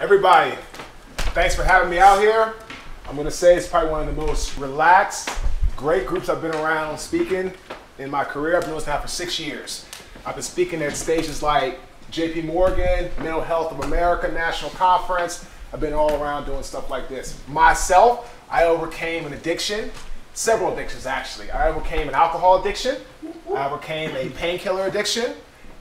Everybody, thanks for having me out here. I'm gonna say it's probably one of the most relaxed, great groups I've been around speaking in my career. I've been this now for six years. I've been speaking at stages like JP Morgan, Mental Health of America National Conference. I've been all around doing stuff like this. Myself, I overcame an addiction, several addictions actually. I overcame an alcohol addiction, I overcame a painkiller addiction,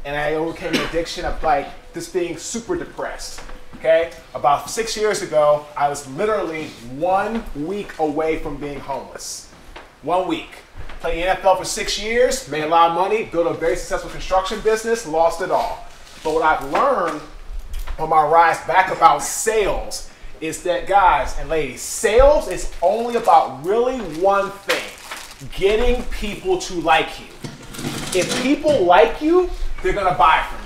and I overcame an addiction of like just being super depressed. Okay? About six years ago, I was literally one week away from being homeless. One week. Played NFL for six years, made a lot of money, built a very successful construction business, lost it all. But what I've learned on my rise back about sales is that, guys and ladies, sales is only about really one thing getting people to like you. If people like you, they're gonna buy from you.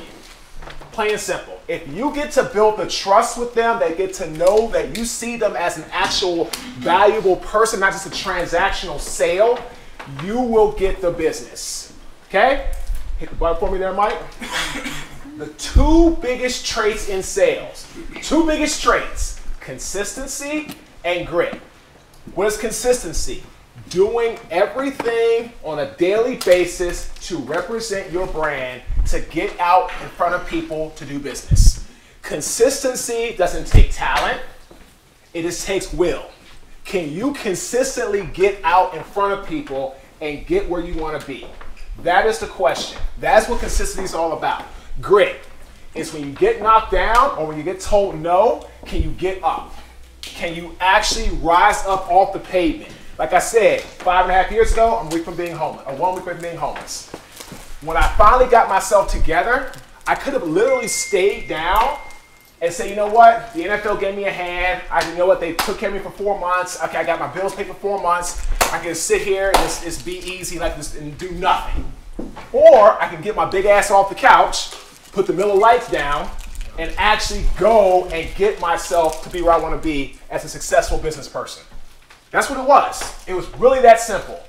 Plain and simple. If you get to build the trust with them, they get to know that you see them as an actual valuable person, not just a transactional sale, you will get the business. Okay? Hit the button for me there, Mike. the two biggest traits in sales, two biggest traits, consistency and grit. What is consistency? Doing everything on a daily basis to represent your brand to get out in front of people to do business. Consistency doesn't take talent, it just takes will. Can you consistently get out in front of people and get where you want to be? That is the question. That's what consistency is all about. Grit is when you get knocked down or when you get told no, can you get up? Can you actually rise up off the pavement? Like I said, five and a half years ago, I'm week from being homeless, or one week from being homeless. When I finally got myself together, I could have literally stayed down and say, you know what, the NFL gave me a hand. I, you know what, they took care of me for four months. Okay, I got my bills paid for four months. I can sit here and just, just be easy like this and do nothing. Or I can get my big ass off the couch, put the Miller Lites down, and actually go and get myself to be where I want to be as a successful business person. That's what it was. It was really that simple.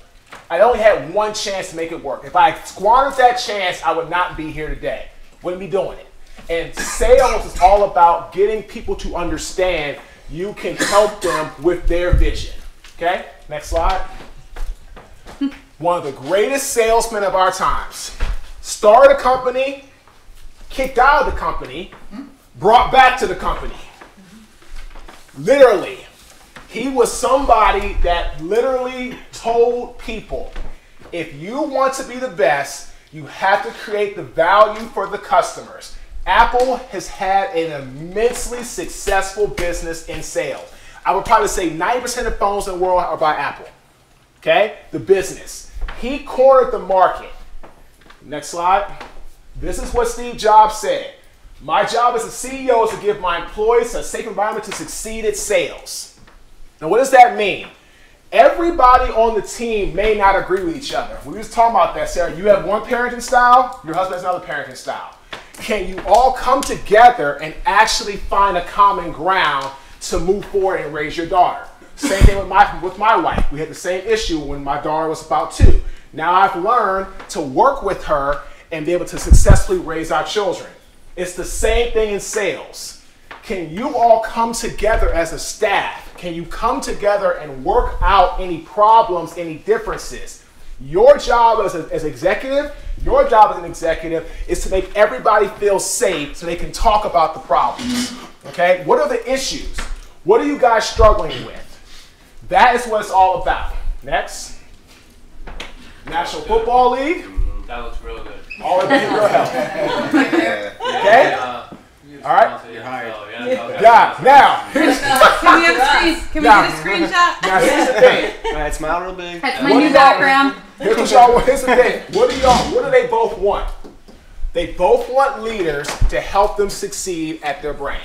I only had one chance to make it work. If I squandered that chance, I would not be here today. Wouldn't be doing it. And sales is all about getting people to understand you can help them with their vision. Okay, next slide. One of the greatest salesmen of our times started a company, kicked out of the company, brought back to the company. Literally, he was somebody that literally told people if you want to be the best, you have to create the value for the customers. Apple has had an immensely successful business in sales. I would probably say 90% of phones in the world are by Apple. Okay? The business. He cornered the market. Next slide. This is what Steve Jobs said. My job as a CEO is to give my employees a safe environment to succeed at sales. Now, what does that mean? Everybody on the team may not agree with each other. We was talking about that, Sarah. You have one parenting style, your husband has another parenting style. Can you all come together and actually find a common ground to move forward and raise your daughter? Same thing with my with my wife. We had the same issue when my daughter was about two. Now I've learned to work with her and be able to successfully raise our children. It's the same thing in sales. Can you all come together as a staff? Can you come together and work out any problems, any differences? Your job as an as executive, your job as an executive is to make everybody feel safe so they can talk about the problems. Okay? What are the issues? What are you guys struggling with? That is what it's all about. Next. National Football League. That looks real good. All of you real help. Okay? Uh, All right. You're hired. Yeah. Now, here's, Can we have a screen? Can we Now- get a screenshot? now here's the thing. All right, smile real big. That's What my do new y'all- background. Here's what y'all. Here's the thing. What do y'all? What do they both want? They both want leaders to help them succeed at their brand.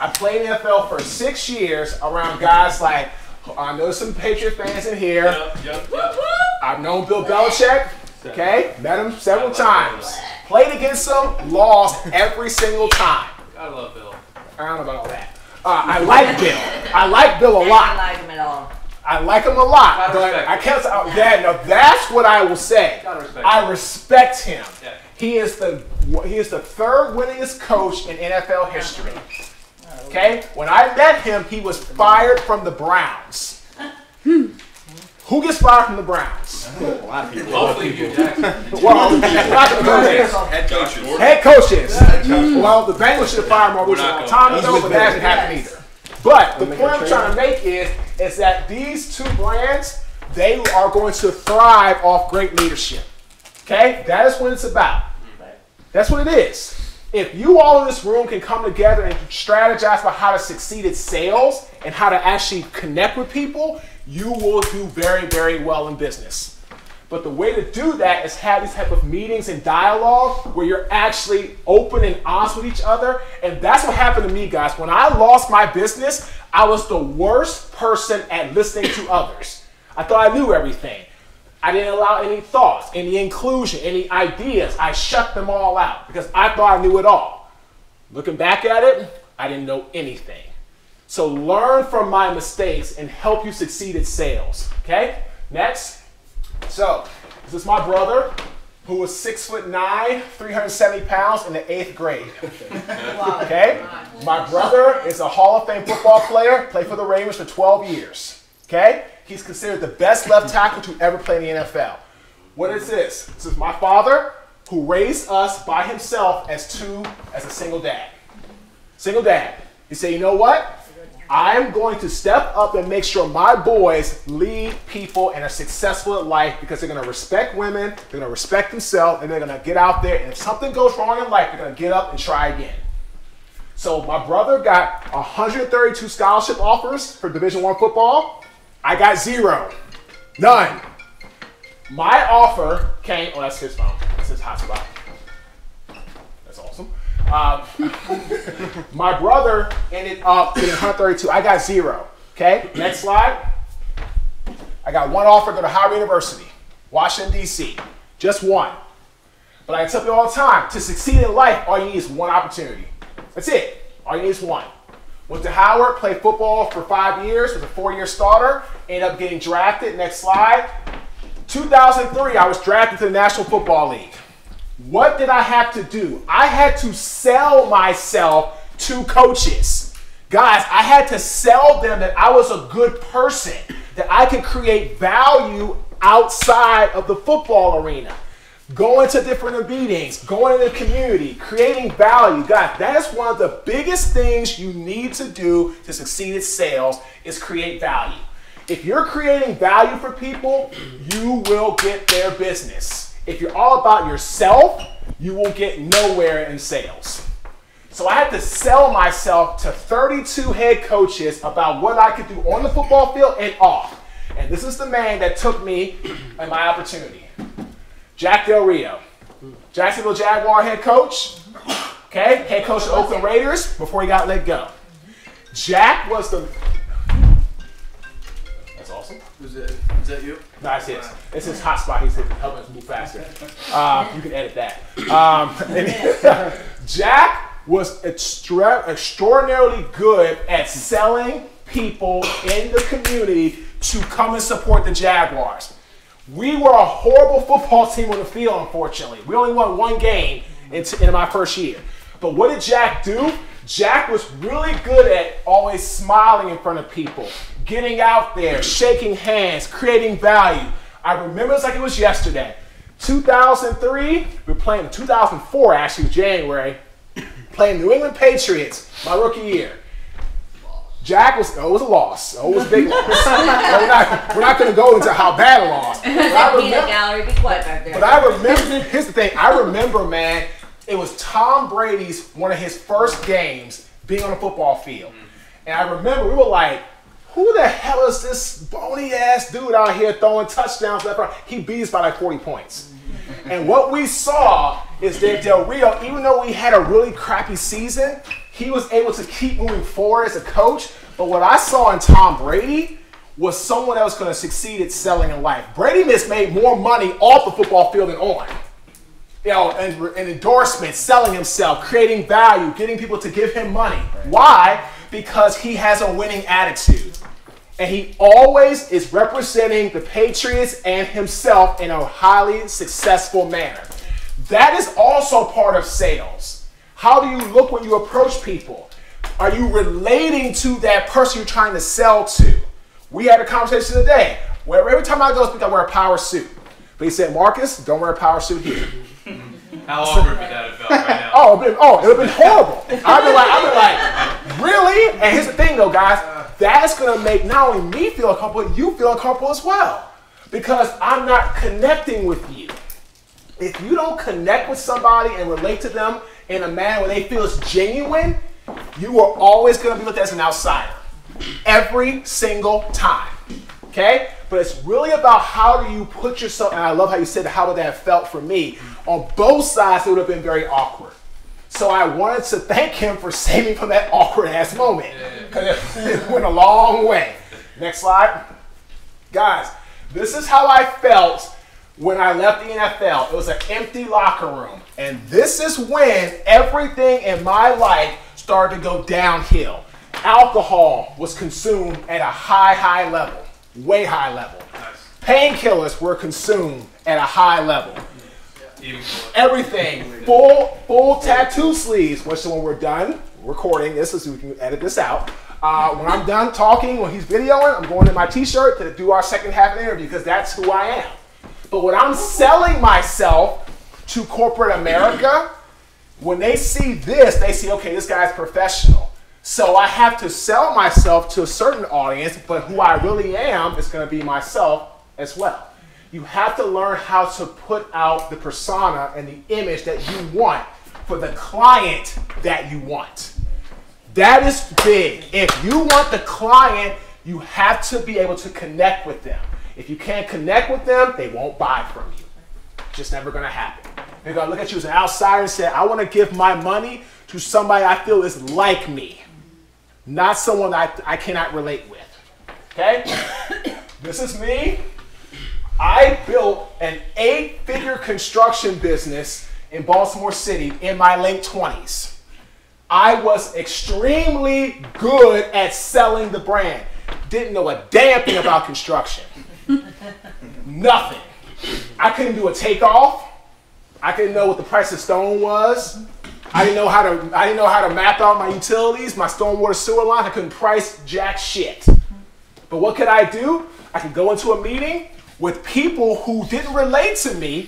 I played in NFL for six years around guys like I know some Patriot fans in here. Yep, yep, yep. I've known Bill Belichick. Okay, met him several times. Played against him, lost every single time. I love Bill. I don't know about all that. Uh, I like Bill. I like Bill a lot. like him at all. I like him a lot, Gotta but respect I him. can't. Uh, yeah, no, that's what I will say. Respect I respect him. Yeah. He is the he is the third winningest coach in NFL history. Okay? When I met him, he was fired from the Browns. Who gets fired from the Browns? Hopefully Hue Jackson. Well, I'm not gonna go. Head coaches. Head coaches. Well, the Bengals should have fired Maurice a not long time there. ago, but that hasn't happened either. But the point I'm trying to make is, is that these two brands, they are going to thrive off great leadership. Okay? That is what it's about. That's what it is. If you all in this room can come together and strategize about how to succeed at sales and how to actually connect with people, you will do very, very well in business. But the way to do that is have these type of meetings and dialogue where you're actually open and honest with each other. And that's what happened to me, guys. When I lost my business, I was the worst person at listening to others. I thought I knew everything. I didn't allow any thoughts, any inclusion, any ideas. I shut them all out because I thought I knew it all. Looking back at it, I didn't know anything. So learn from my mistakes and help you succeed at sales. Okay? Next. So, this is my brother who was six foot nine, 370 pounds in the eighth grade. Okay? My brother is a Hall of Fame football player, played for the Ravens for 12 years. Okay? He's considered the best left tackle to ever play in the NFL. What is this? This is my father who raised us by himself as two, as a single dad. Single dad. He said, you know what? I'm going to step up and make sure my boys lead people and are successful in life because they're going to respect women, they're going to respect themselves, and they're going to get out there. And if something goes wrong in life, they're going to get up and try again. So my brother got 132 scholarship offers for Division One football. I got zero, none. My offer came. Oh, that's his phone. That's his hotspot. That's awesome. Um, my brother ended up getting 132. I got zero. Okay, next slide. I got one offer to go to Howard University, Washington, D.C. Just one. But I tell you all the time to succeed in life, all you need is one opportunity. That's it. All you need is one. Went to Howard, played football for five years, was a four year starter, ended up getting drafted. Next slide. 2003, I was drafted to the National Football League. What did I have to do? I had to sell myself to coaches. Guys, I had to sell them that I was a good person, that I could create value outside of the football arena. Going to different meetings, going in the community, creating value. Guys, that is one of the biggest things you need to do to succeed at sales is create value. If you're creating value for people, you will get their business. If you're all about yourself, you will get nowhere in sales. So I had to sell myself to 32 head coaches about what I could do on the football field and off. And this is the man that took me and my opportunity. Jack Del Rio, Jacksonville Jaguar head coach, okay, head coach of Oakland Raiders before he got let go. Jack was the. That's awesome. Is that, is that you? Nice hits. It's his hot spot. He's helping us move faster. Um, you can edit that. Um, and Jack was extra, extraordinarily good at selling people in the community to come and support the Jaguars. We were a horrible football team on the field, unfortunately. We only won one game in, in my first year. But what did Jack do? Jack was really good at always smiling in front of people, getting out there, shaking hands, creating value. I remember it's like it was yesterday. 2003, we were playing 2004, actually, January, playing New England Patriots, my rookie year. Jack was, oh, it was a loss. Oh, it was a big loss. We're not, we're not going to go into how bad a loss. But I remember, gallery, be quiet back there. but I remember, here's the thing. I remember, man, it was Tom Brady's, one of his first games being on a football field. And I remember we were like, who the hell is this bony ass dude out here throwing touchdowns left right? He beat us by like 40 points. And what we saw is that Del Rio, even though we had a really crappy season, he was able to keep moving forward as a coach. But what I saw in Tom Brady was someone that was going to succeed at selling in life. Brady has made more money off the football field than on. You know, and, and endorsements, selling himself, creating value, getting people to give him money. Why? Because he has a winning attitude. And he always is representing the Patriots and himself in a highly successful manner. That is also part of sales. How do you look when you approach people? Are you relating to that person you're trying to sell to? We had a conversation today where every time I go speak, I wear a power suit. But he said, Marques, don't wear a power suit here. How awkward would that have felt right now? Oh, oh, it would have been horrible. I'd be like, I'd be like, really? And here's the thing though, guys, that's gonna make not only me feel uncomfortable, you feel uncomfortable as well. Because I'm not connecting with you. If you don't connect with somebody and relate to them in a manner where they feel it's genuine, you are always gonna be looked at as an outsider. Every single time. Okay? But it's really about how do you put yourself, and I love how you said how would that have felt for me. On both sides, it would have been very awkward. So I wanted to thank him for saving me from that awkward ass moment. Because it went a long way. Next slide. Guys, this is how I felt when I left the NFL. It was an empty locker room. And this is when everything in my life started to go downhill. Alcohol was consumed at a high, high level, way high level. Painkillers were consumed at a high level. Everything, full, full tattoo sleeves. Which when we're done recording this, so we can edit this out. Uh, when I'm done talking, when he's videoing, I'm going in my t-shirt to do our second half of the interview because that's who I am. But when I'm selling myself to corporate America, when they see this, they see, okay, this guy's professional. So I have to sell myself to a certain audience, but who I really am is going to be myself as well. You have to learn how to put out the persona and the image that you want for the client that you want. That is big. If you want the client, you have to be able to connect with them. If you can't connect with them, they won't buy from you. Just never gonna happen. They're gonna look at you as an outsider and say, I wanna give my money to somebody I feel is like me, not someone I, I cannot relate with. Okay? this is me. I built an eight figure construction business in Baltimore City in my late 20s. I was extremely good at selling the brand. Didn't know a damn thing about construction. Nothing. I couldn't do a takeoff. I didn't know what the price of stone was. I didn't know how to I didn't know how to map out my utilities, my stormwater sewer line. I couldn't price jack shit. But what could I do? I could go into a meeting with people who didn't relate to me,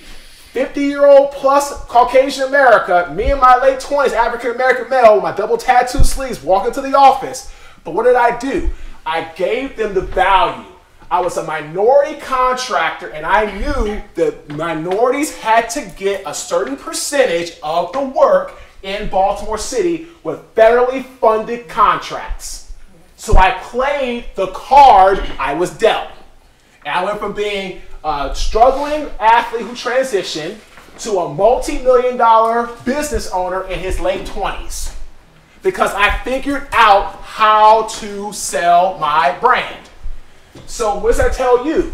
50 year old plus Caucasian America, me in my late 20s, African American male with my double tattoo sleeves, walking to the office. But what did I do? I gave them the value. I was a minority contractor and I knew that minorities had to get a certain percentage of the work in Baltimore City with federally funded contracts. So I played the card I was dealt. And I went from being a struggling athlete who transitioned to a multi million dollar business owner in his late 20s because I figured out how to sell my brand. So, what does that tell you?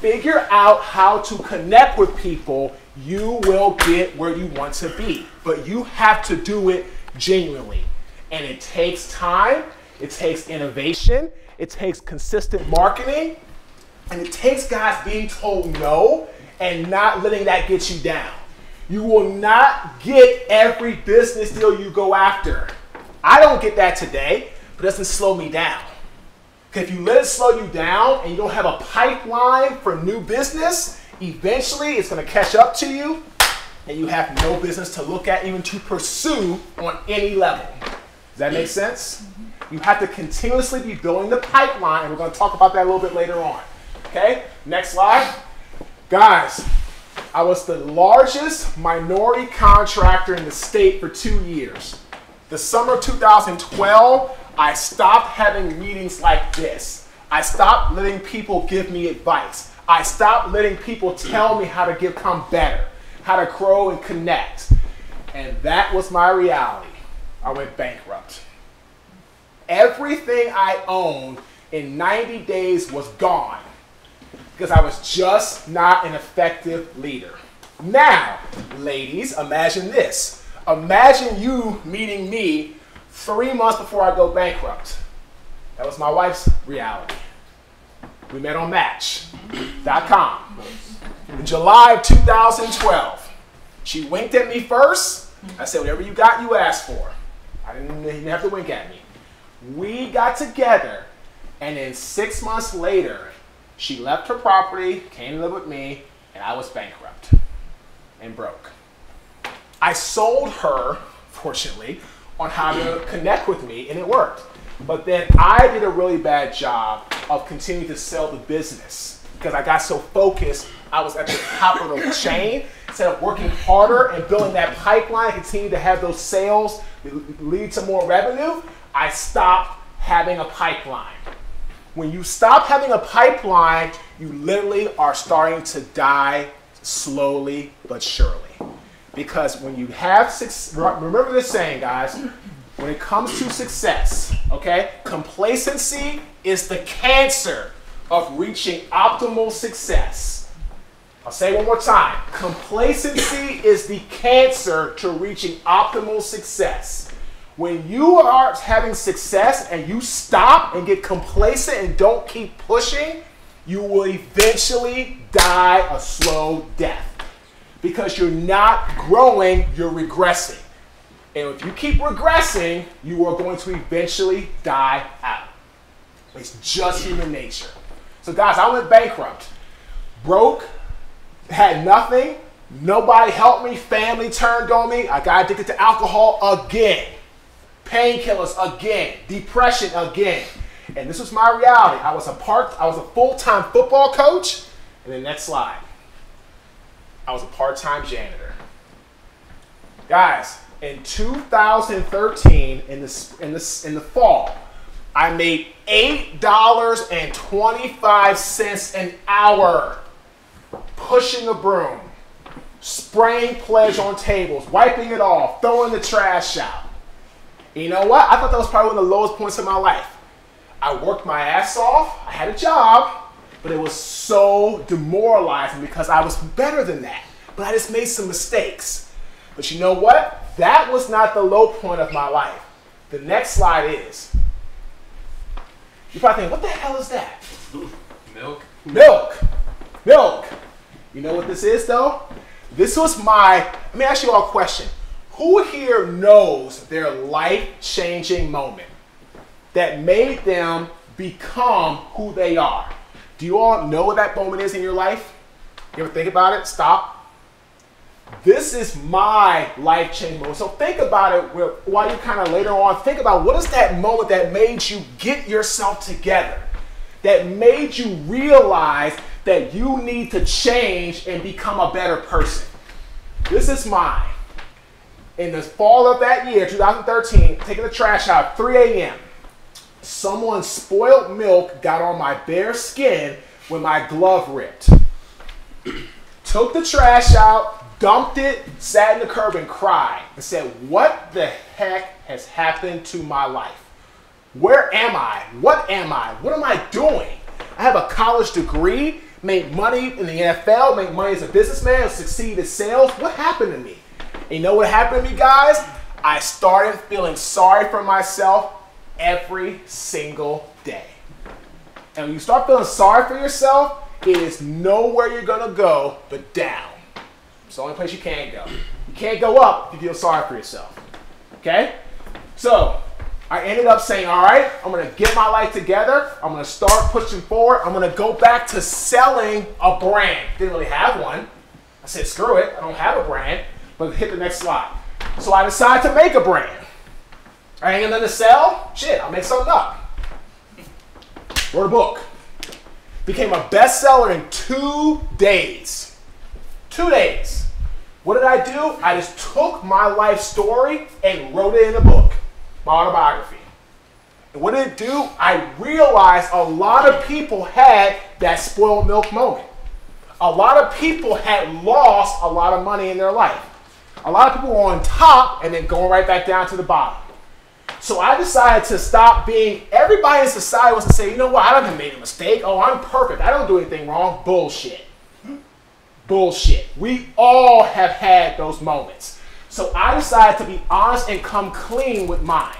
Figure out how to connect with people, you will get where you want to be. But you have to do it genuinely. And it takes time, it takes innovation, it takes consistent marketing, and it takes guys being told no and not letting that get you down. You will not get every business deal you go after. I don't get that today, but it doesn't slow me down. If you let it slow you down and you don't have a pipeline for new business, eventually it's going to catch up to you and you have no business to look at, even to pursue on any level. Does that make sense? Mm-hmm. You have to continuously be building the pipeline, and we're going to talk about that a little bit later on. Okay, next slide. Guys, I was the largest minority contractor in the state for two years. The summer of 2012, I stopped having meetings like this. I stopped letting people give me advice. I stopped letting people tell me how to become better, how to grow and connect. And that was my reality. I went bankrupt. Everything I owned in 90 days was gone because I was just not an effective leader. Now, ladies, imagine this. Imagine you meeting me three months before I go bankrupt. That was my wife's reality. We met on Match.com in July of 2012. She winked at me first. I said, whatever you got, you asked for. I didn't, even have to wink at me. We got together, and then six months later, she left her property, came to live with me, and I was bankrupt and broke. I sold her, fortunately, on how to connect with me, and it worked. But then I did a really bad job of continuing to sell the business because I got so focused. I was at the top of the chain instead of working harder and building that pipeline, continue to have those sales lead to more revenue. I stopped having a pipeline. When you stop having a pipeline, you literally are starting to die slowly but surely. Because when you have success, remember this saying, guys, when it comes to success, okay, complacency is the cancer of reaching optimal success. I'll say it one more time. Complacency is the cancer to reaching optimal success. When you are having success and you stop and get complacent and don't keep pushing, you will eventually die a slow death because you're not growing, you're regressing. And if you keep regressing, you are going to eventually die out. It's just human nature. So, guys, I went bankrupt, broke, had nothing, nobody helped me, family turned on me, I got addicted to alcohol again, painkillers again, depression again. And this was my reality. I was a part, I was a full-time football coach, and then next slide. I was a part-time janitor. Guys, in 2013, in the, in the, in the fall, I made $8.25 an hour pushing a broom, spraying pledge on tables, wiping it off, throwing the trash out. And you know what? I thought that was probably one of the lowest points of my life. I worked my ass off, I had a job, but it was so demoralizing because I was better than that. But I just made some mistakes. But you know what? That was not the low point of my life. The next slide is. You probably think, what the hell is that? Milk. Milk. Milk. You know what this is though? This was my, let me ask you all a question. Who here knows their life changing moment that made them become who they are? Do you all know what that moment is in your life? You ever think about it? Stop. This is my life changing moment. So think about it while you kind of later on think about what is that moment that made you get yourself together, that made you realize that you need to change and become a better person. This is mine. In the fall of that year, 2013, taking the trash out 3 a.m., someone's spoiled milk got on my bare skin when my glove ripped. Took the trash out, dumped it, sat in the curb and cried and said, What the heck has happened to my life? Where am I? What am I? What am I doing? I have a college degree, make money in the NFL, make money as a businessman, succeed in sales. What happened to me? And you know what happened to me, guys? I started feeling sorry for myself every single day. And when you start feeling sorry for yourself, it is nowhere you're gonna go but down. It's the only place you can't go. You can't go up if you feel sorry for yourself. Okay? So, I ended up saying, all right, I'm to get my life together. I'm to start pushing forward. I'm to go back to selling a brand. Didn't really have one. I said, screw it. I don't have a brand. But hit the next slide. So I decided to make a brand. I ain't to sell. Shit, I'll make something up. Wrote a book. Became a bestseller in two days. Two days. What did I do? I just took my life story and wrote it in a book, my autobiography. And what did it do? I realized a lot of people had that spoiled milk moment. A lot of people had lost a lot of money in their life. A lot of people were on top and then going right back down to the bottom. So I decided to stop being, everybody in society wants to say, you know what, I haven't made a mistake. Oh, I'm perfect. I don't do anything wrong. Bullshit bullshit. We all have had those moments. So I decided to be honest and come clean with mine.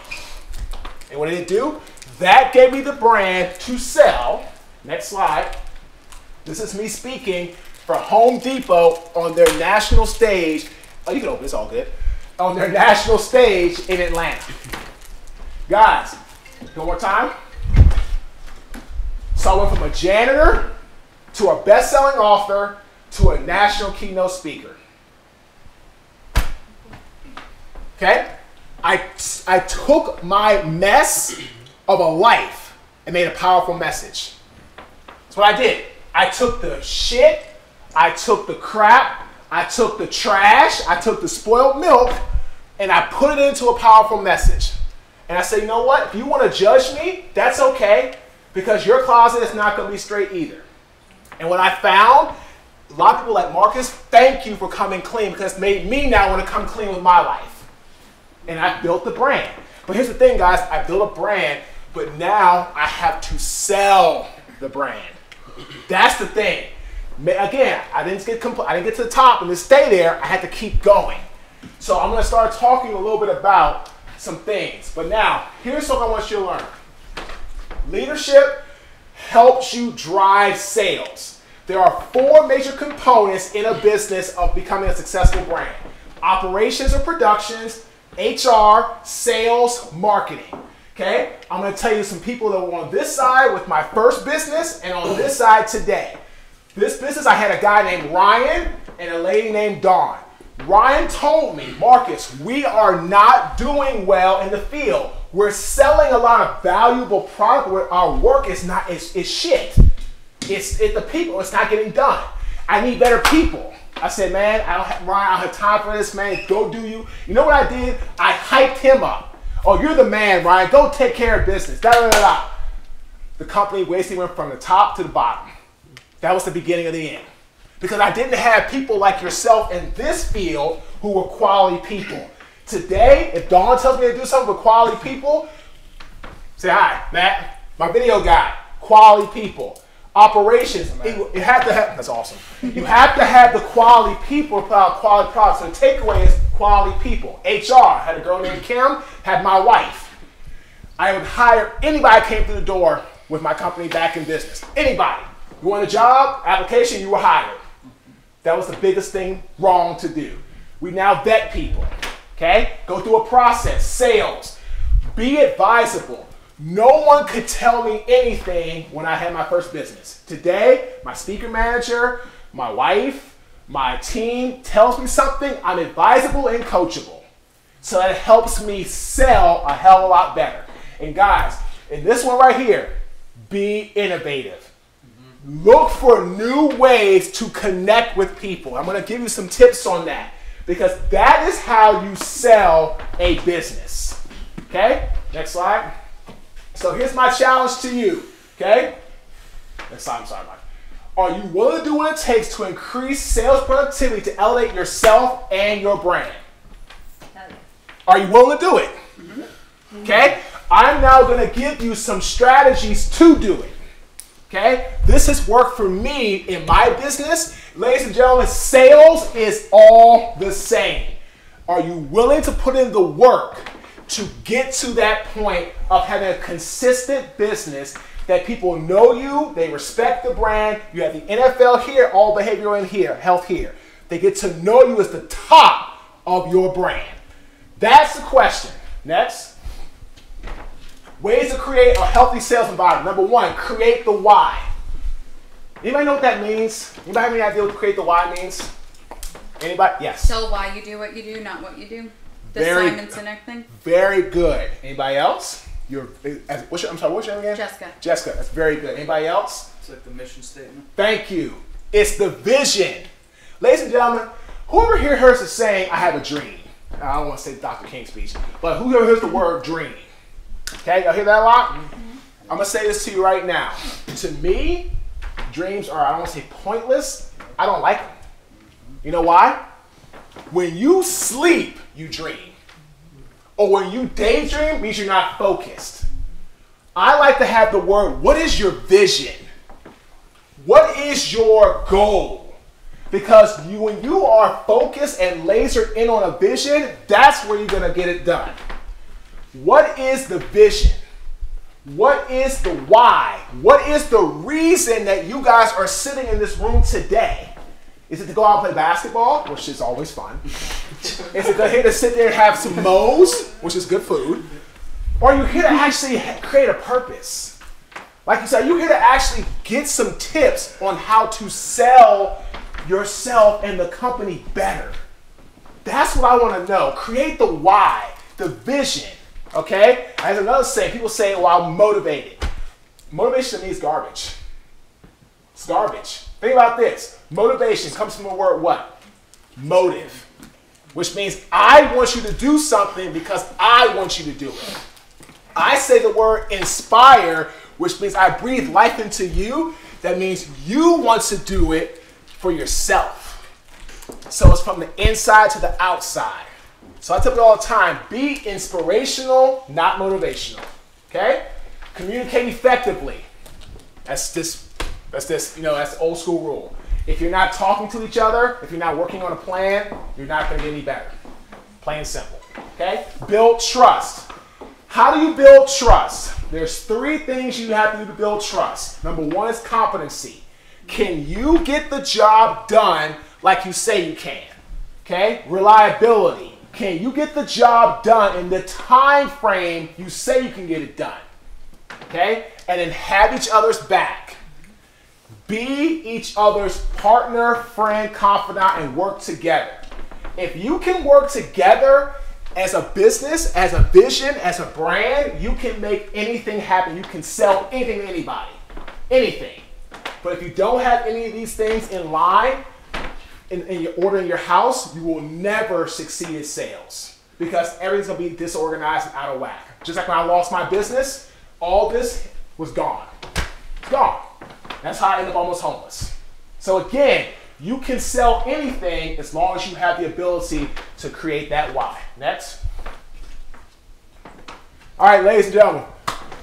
And what did it do? That gave me the brand to sell. Next slide. This is me speaking for Home Depot on their national stage. Oh, you can open, it's all good. On their national stage in Atlanta. Guys, One more time. So I went from a janitor to a best-selling author to a national keynote speaker. Okay? I, I took my mess of a life and made a powerful message. That's what I did. I took the shit, I took the crap, I took the trash, I took the spoiled milk, and I put it into a powerful message. And I say, you know what? If you want to judge me, that's okay, because your closet is not going to be straight either. And what I found, a lot of people like Marques, thank you for coming clean because it's made me now want to come clean with my life. And I built the brand. But here's the thing, guys, I built a brand, but now I have to sell the brand. That's the thing. Again, I didn't get compl- I didn't get to the top and then stay there. I had to keep going. So I'm going to start talking a little bit about some things. But now, here's something I want you to learn. Leadership helps you drive sales. There are four major components in a business of becoming a successful brand. Operations or productions, HR, sales, marketing. Okay? I'm going to tell you some people that were on this side with my first business and on this side today. This business, I had a guy named Ryan and a lady named Dawn. Ryan told me, Marques, we are not doing well in the field. We're selling a lot of valuable product where our work is not, it's, it's shit. It's, it's the people, it's not getting done. I need better people. I said, man, I don't have, Ryan, I don't have time for this, man. Go do you. You know what I did? I hyped him up. Oh, you're the man, Ryan. Go take care of business. Da, da, da, da. The company basically went from the top to the bottom. That was the beginning of the end. Because I didn't have people like yourself in this field who were quality people. Today, if Dawn tells me to do something with quality people, say hi, Matt, my video guy, quality people. Operations, you have to have, that's awesome. You have to have the quality people put out quality products. So the takeaway is quality people. HR, had a girl named Kim, had my wife. I would hire anybody came through the door with my company back in business. Anybody. You want a job, application, you were hired. That was the biggest thing wrong to do. We now vet people, okay? Go through a process, sales. Be advisable. No one could tell me anything when I had my first business. Today, my speaker manager, my wife, my team tells me something, I'm advisable and coachable. So that helps me sell a hell of a lot better. And guys, in this one right here, be innovative. Look for new ways to connect with people. I'm going to give you some tips on that because that is how you sell a business. Okay? Next slide. So here's my challenge to you. Okay? Next slide, I'm sorry, Mike. Are you willing to do what it takes to increase sales productivity to elevate yourself and your brand? Are you willing to do it? Mm-hmm. Okay? I'm now going to give you some strategies to do it. Okay? This has worked for me in my business. Ladies and gentlemen, sales is all the same. Are you willing to put in the work to get to that point of having a consistent business that people know you, they respect the brand, you have the NFL here, all behavioral in here, health here. They get to know you as the top of your brand. That's the question. Next. Ways to create a healthy sales environment. Number one, create the why. Anybody know what that means? Anybody have any idea what create the why means? Anybody? Yes. Tell why you do what you do, not what you do. The Very- Simon Sinek thing. Very good. Anybody else? You're. uh, What's your, I'm sorry. What's your name again? Jessica. Jessica. That's very good. Anybody else? It's like the mission statement. Thank you. It's the vision. Ladies and gentlemen, whoever here hears the saying, I have a dream. I don't want to say Dr. King speech, but whoever hears the word dream. Okay, y'all hear that a lot? Mm-hmm. I'm going to say this to you right now. To me, dreams are, I don't want to say pointless, I don't like them. You know why? When you sleep, you dream. Or when you daydream, means you're not focused. I like to have the word, what is your vision? What is your goal? Because you, when you are focused and laser in on a vision, that's where you're going to get it done. What is the vision? What is the why? What is the reason that you guys are sitting in this room today? Is it to go out and play basketball, which is always fun? is it to here to sit there and have some mo's, which is good food? Or are you here to actually create a purpose? Like you said, you're here to actually get some tips on how to sell yourself and the company better. That's what I want to know. Create the why, the vision. Okay? As another saying, people say, well, I'm motivated. Motivation to me is garbage. It's garbage. Think about this. Motivation comes from the word what? Motive. Which means I want you to do something because I want you to do it. I say the word inspire, which means I breathe life into you. That means you want to do it for yourself. So it's from the inside to the outside. So I tell people all the time be inspirational, not motivational. Okay? Communicate effectively. That's this, that's this, you know, that's old school rule. If you're not talking to each other, if you're not working on a plan, you're not going to get any better. Plain and simple. Okay? Build trust. How do you build trust? There's three things you have to do to build trust. Number one is competency. Can you get the job done like you say you can? Okay? Reliability. Can you get the job done in the time frame you say you can get it done? Okay? And then have each other's back. Be each other's partner, friend, confidant, and work together. If you can work together as a business, as a vision, as a brand, you can make anything happen. You can sell anything to anybody. Anything. But if you don't have any of these things in line, in, in your order in your house, you will never succeed in sales because everything's gonna be disorganized and out of whack. Just like when I lost my business, all this was gone. It's gone. That's how I ended up almost homeless. So again, you can sell anything as long as you have the ability to create that why. Next. All right, ladies and gentlemen,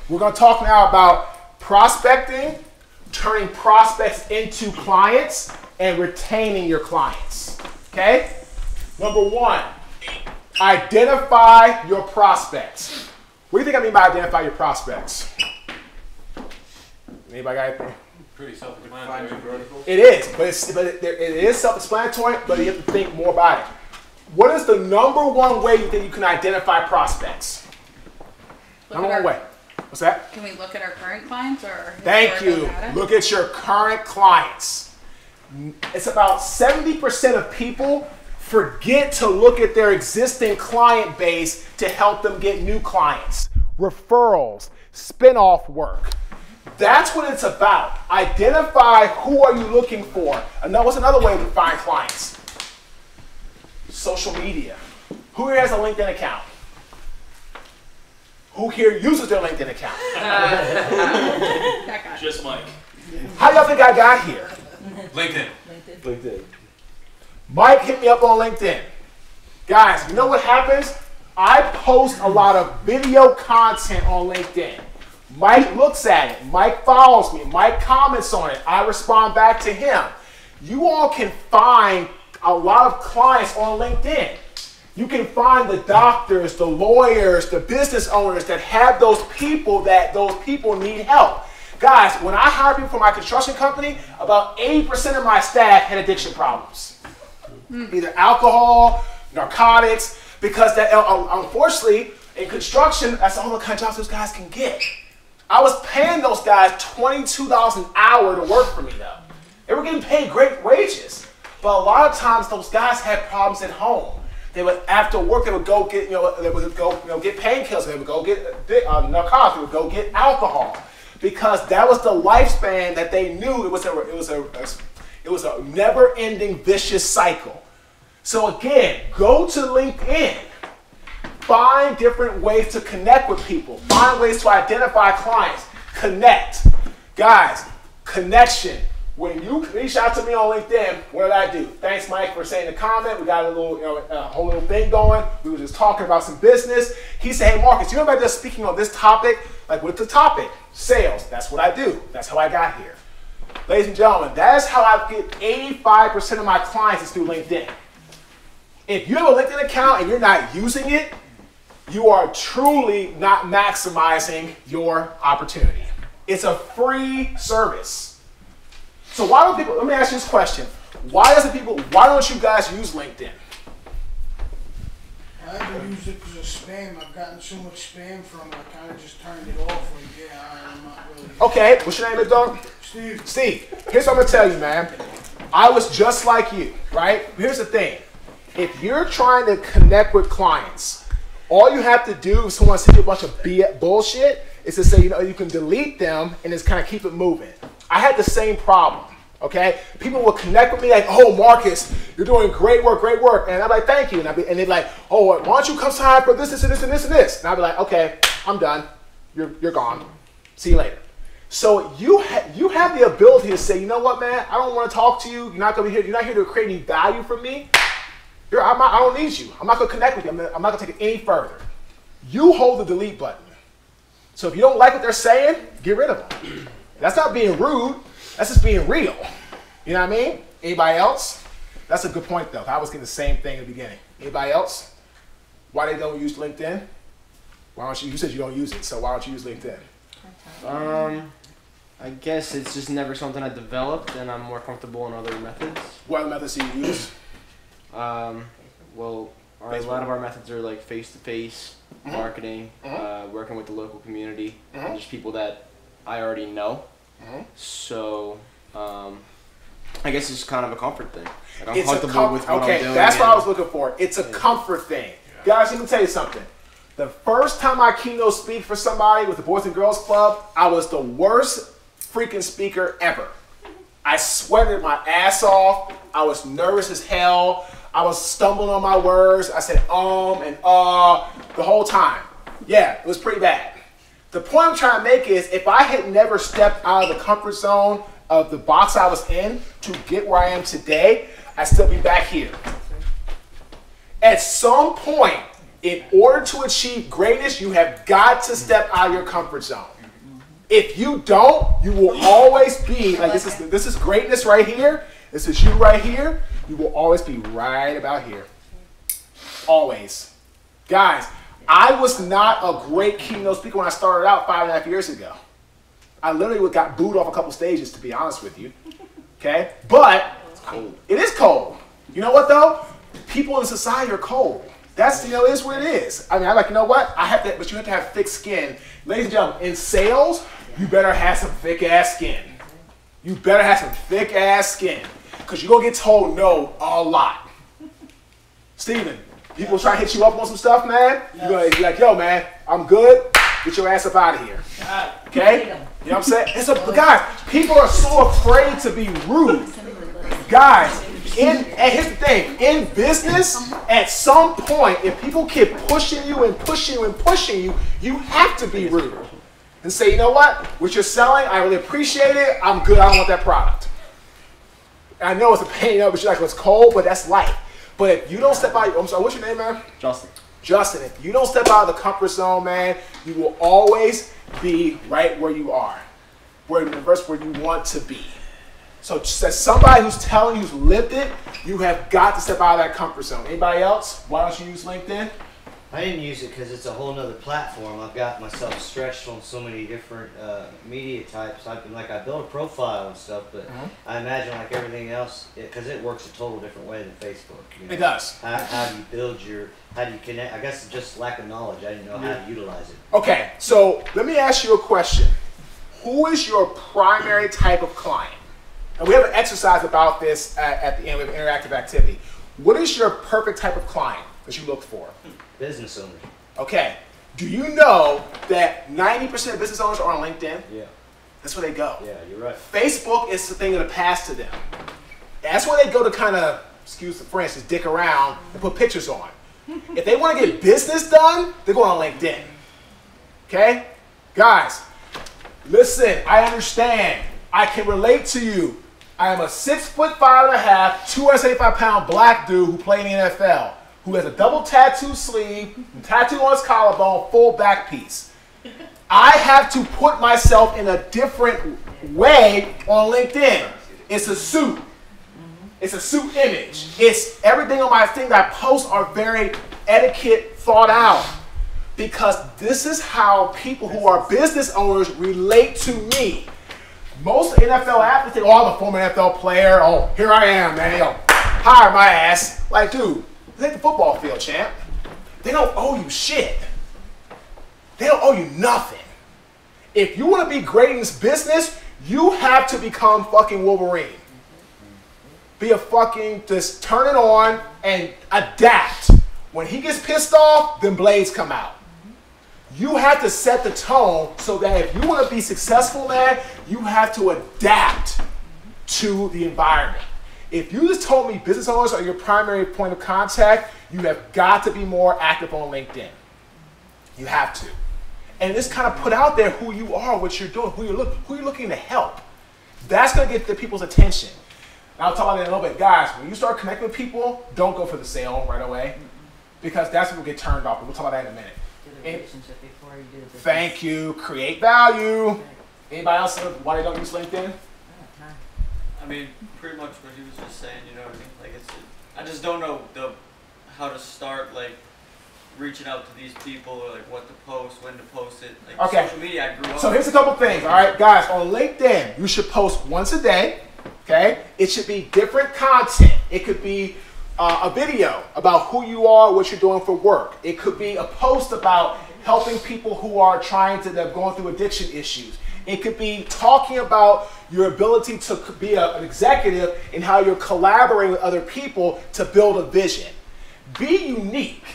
we're to talk now about prospecting, turning prospects into clients, and retaining your clients. Okay? Number one, identify your prospects. What do you think I mean by identify your prospects? Anybody got anything? Pretty self-explanatory. It is, but it's but it, it is self-explanatory. But you have to think more about it. What is the number one way you think you can identify prospects? Look number one our- way. What's that? Can we look at our current clients or Thank you. Look at your current clients. It's about 70% of people forget to look at their existing client base to help them get new clients, referrals, spin-off work. That's what it's about. Identify who are you looking for. And that was another way to find clients. Social media. Who here has a LinkedIn account? Who here uses their LinkedIn account? That. Just Mike. How do y'all think I got here? LinkedIn. LinkedIn. Mike hit me up on LinkedIn. Guys, you know what happens? I post a lot of video content on LinkedIn. Mike looks at it. Mike follows me. Mike comments on it. I respond back to him. You all can find a lot of clients on LinkedIn. You can find the doctors, the lawyers, the business owners that have those people that those people need help. Guys, when I hired people for my construction company, about 80% of my staff had addiction problems. Either alcohol, narcotics, because that uh, unfortunately in construction, that's all the only kind of jobs those guys can get. I was paying those guys $22 an hour to work for me though. They were getting paid great wages. But a lot of times those guys had problems at home. They would after work they would go get you know they would go you know get painkillers. They would go get uh, narcotics. They would go get alcohol because that was the lifespan that they knew it was a it was a, it was a never-ending vicious cycle. So again, go to LinkedIn. Find different ways to connect with people. Find ways to identify clients. Connect. Guys, connection. When you reach out to me on LinkedIn, what did I do? Thanks, Mike, for saying the comment. We got a little, you know, a whole little thing going. We were just talking about some business. He said, "Hey, Marques, you remember just speaking on this topic? Like, what's the topic? Sales. That's what I do. That's how I got here." Ladies and gentlemen, that is how I get 85% of my clients is through LinkedIn. If you have a LinkedIn account and you're not using it, you are truly not maximizing your opportunity. It's a free service. So why don't people? Let me ask you this question: Why doesn't people? Why don't you guys use LinkedIn? I haven't used it because of spam. I've gotten so much spam from it. I kind of just turned it off. Like, yeah, I'm not really. Okay, what's your name, big dog? Steve, Steve, here's what I'm gonna tell you, man. I was just like you, right? Here's the thing. If you're trying to connect with clients, all you have to do if someone sends you a bunch of bullshit is to say, you know, you can delete them and just kind of keep it moving. I had the same problem. Okay, people will connect with me like, "Oh, Marques, you're doing great work, great work," and I'm like, "Thank you," and, I be, and they're like, "Oh, why don't you come sign for this, this, and this, and this, and this?" And I'll be like, "Okay, I'm done. You're you're gone. See you later." So you ha- you have the ability to say, you know what, man, I don't want to talk to you. You're not gonna be here. You're not here to create any value for me. You're, I'm not, I don't need you. I'm not gonna connect with you. I'm, not- I'm not gonna take it any further. You hold the delete button. So if you don't like what they're saying, get rid of them. That's not being rude. That's just being real. You know what I mean? Anybody else? That's a good point though. I was getting the same thing in the beginning. Anybody else? Why they don't use LinkedIn? Why don't you? You said you don't use it, so why don't you use LinkedIn? Um, I guess it's just never something I developed, and I'm more comfortable in other methods. What other methods do you use? Um, well, our, a lot of our methods are like face-to-face marketing, uh, working with the local community, and just people that I already know. So, um, I guess it's kind of a comfort thing. Like I'm It's comfortable com- with what okay, I'm doing. that's what I was looking for. It's a comfort thing. Guys, let me tell you something. The first time I keynote speak for somebody with the Boys and Girls Club, I was the worst freaking speaker ever. I sweated my ass off. I was nervous as hell. I was stumbling on my words. I said um and uh the whole time. Yeah, it was pretty bad. The point I'm trying to make is if I had never stepped out of the comfort zone of the box I was in to get where I am today, I'd still be back here. At some point, in order to achieve greatness, you have got to step out of your comfort zone. If you don't, you will always be like this is this is greatness right here. This is you right here. You will always be right about here. Always. Guys, I was not a great keynote speaker when I started out five and a half years ago. I literally got booed off a couple stages, to be honest with you. Okay? But it is cold. You know what though? People in society are cold. That's you know, is what it is. I mean, I'm like, you know what? I have to, but you have to have thick skin. Ladies and gentlemen, in sales, you better have some thick ass skin. You better have some thick ass skin. Because you're gonna get told no a lot. Steven, people try to hit you up on some stuff, man. You're gonna be like, yo, man, I'm good. Get your ass up out of here. Okay? You know what I'm saying? It's a, guys, people are so afraid to be rude. Guys, in and here's the thing, in business, at some point, if people keep pushing you and pushing you and pushing you, you have to be rude. And say, you know what? What you're selling, I really appreciate it. I'm good. I don't want that product. I know it's a pain, know, but you're like, well, it's cold, but that's life. But if you don't step out, I'm sorry, what's your name, man? Justin. Justin, if you don't step out of the comfort zone, man, you will always be right where you are, where reverse where you want to be. So, as somebody who's telling you, who's lived it, you have got to step out of that comfort zone. Anybody else? Why don't you use LinkedIn? I didn't use it because it's a whole nother platform. I've got myself stretched on so many different uh, media types. I've been like I built a profile and stuff, but Mhm. I imagine like everything else, because it, works a total different way than Facebook. You know? It does. How, how do you build your? How do you connect? I guess it's just lack of knowledge. I didn't know how to utilize it. Okay, so let me ask you a question. Who is your primary type of client? And we have an exercise about this at, at the end of interactive activity. What is your perfect type of client that you look for? Business owners. Okay, do you know that 90% of business owners are on LinkedIn? Yeah. That's where they go. Yeah, you're right. Facebook is the thing of the past to them. That's where they go to kind of, excuse the French, just dick around and put pictures on. If they want to get business done, they're going on LinkedIn. Okay? Guys, listen, I understand. I can relate to you. I am a six foot five and a half, 275 pound black dude who played in the NFL, who has a double tattoo sleeve, tattoo on his collarbone, full back piece. I have to put myself in a different way on LinkedIn. It's a suit. It's a suit image. It's everything on my thing that I post are very etiquette thought out. Because this is how people who are business owners relate to me. Most NFL athletes think, oh, I'm a former NFL player. Oh, here I am, man. Yo, hire my ass. Like, dude, ain't the football field, champ. they don't owe you shit. They don't owe you nothing. If you want to be great in this business, you have to become fucking Wolverine. Be a fucking, just turn it on and adapt. When he gets pissed off, then blades come out. You have to set the tone so that if you want to be successful, man, you have to adapt to the environment. If you just told me business owners are your primary point of contact, you have got to be more active on LinkedIn. You have to. And just kind of put out there who you are, what you're doing, who you're, look, who you're looking to help. That's going to get the people's attention. And I'll talk about that in a little bit. Guys, when you start connecting with people, don't go for the sale right away because that's what will get turned off. But we'll talk about that in a minute. Do the And- relationship before you do the business. Thank you. Create value. Anybody else know why they don't use LinkedIn? I mean, pretty much what he was just saying. You know what I mean? Like it's, I just don't know the how to start like reaching out to these people or like what to post, when to post it. Like Okay. social media, I grew up. So here's a couple things, all right, guys. On LinkedIn, you should post once a day. Okay, it should be different content. It could be uh, a video about who you are, what you're doing for work. It could be a post about helping people who are trying to that are going through addiction issues. It could be talking about your ability to be a- an executive and how you're collaborating with other people to build a vision. Be unique.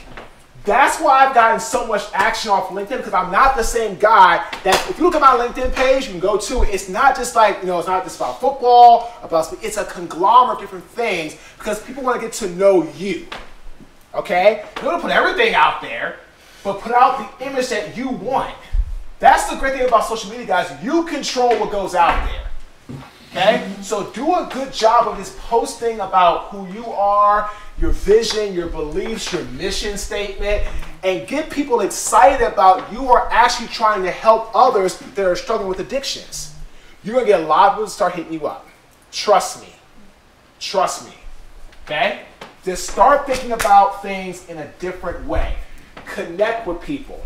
That's why I've gotten so much action off LinkedIn because I'm not the same guy that if you look at my LinkedIn page, you can go to it. It's not just like, you know, it's not just about football, about it's a conglomerate of different things because people want to get to know you. Okay? You don't put everything out there, but put out the image that you want. That's the great thing about social media, guys. You control what goes out there. Okay? So do a good job of this posting about who you are, your vision, your beliefs, your mission statement, and get people excited about you are actually trying to help others that are struggling with addictions. You're gonna get a lot of people to start hitting you up. Trust me. Trust me. Okay? Just start thinking about things in a different way. Connect with people.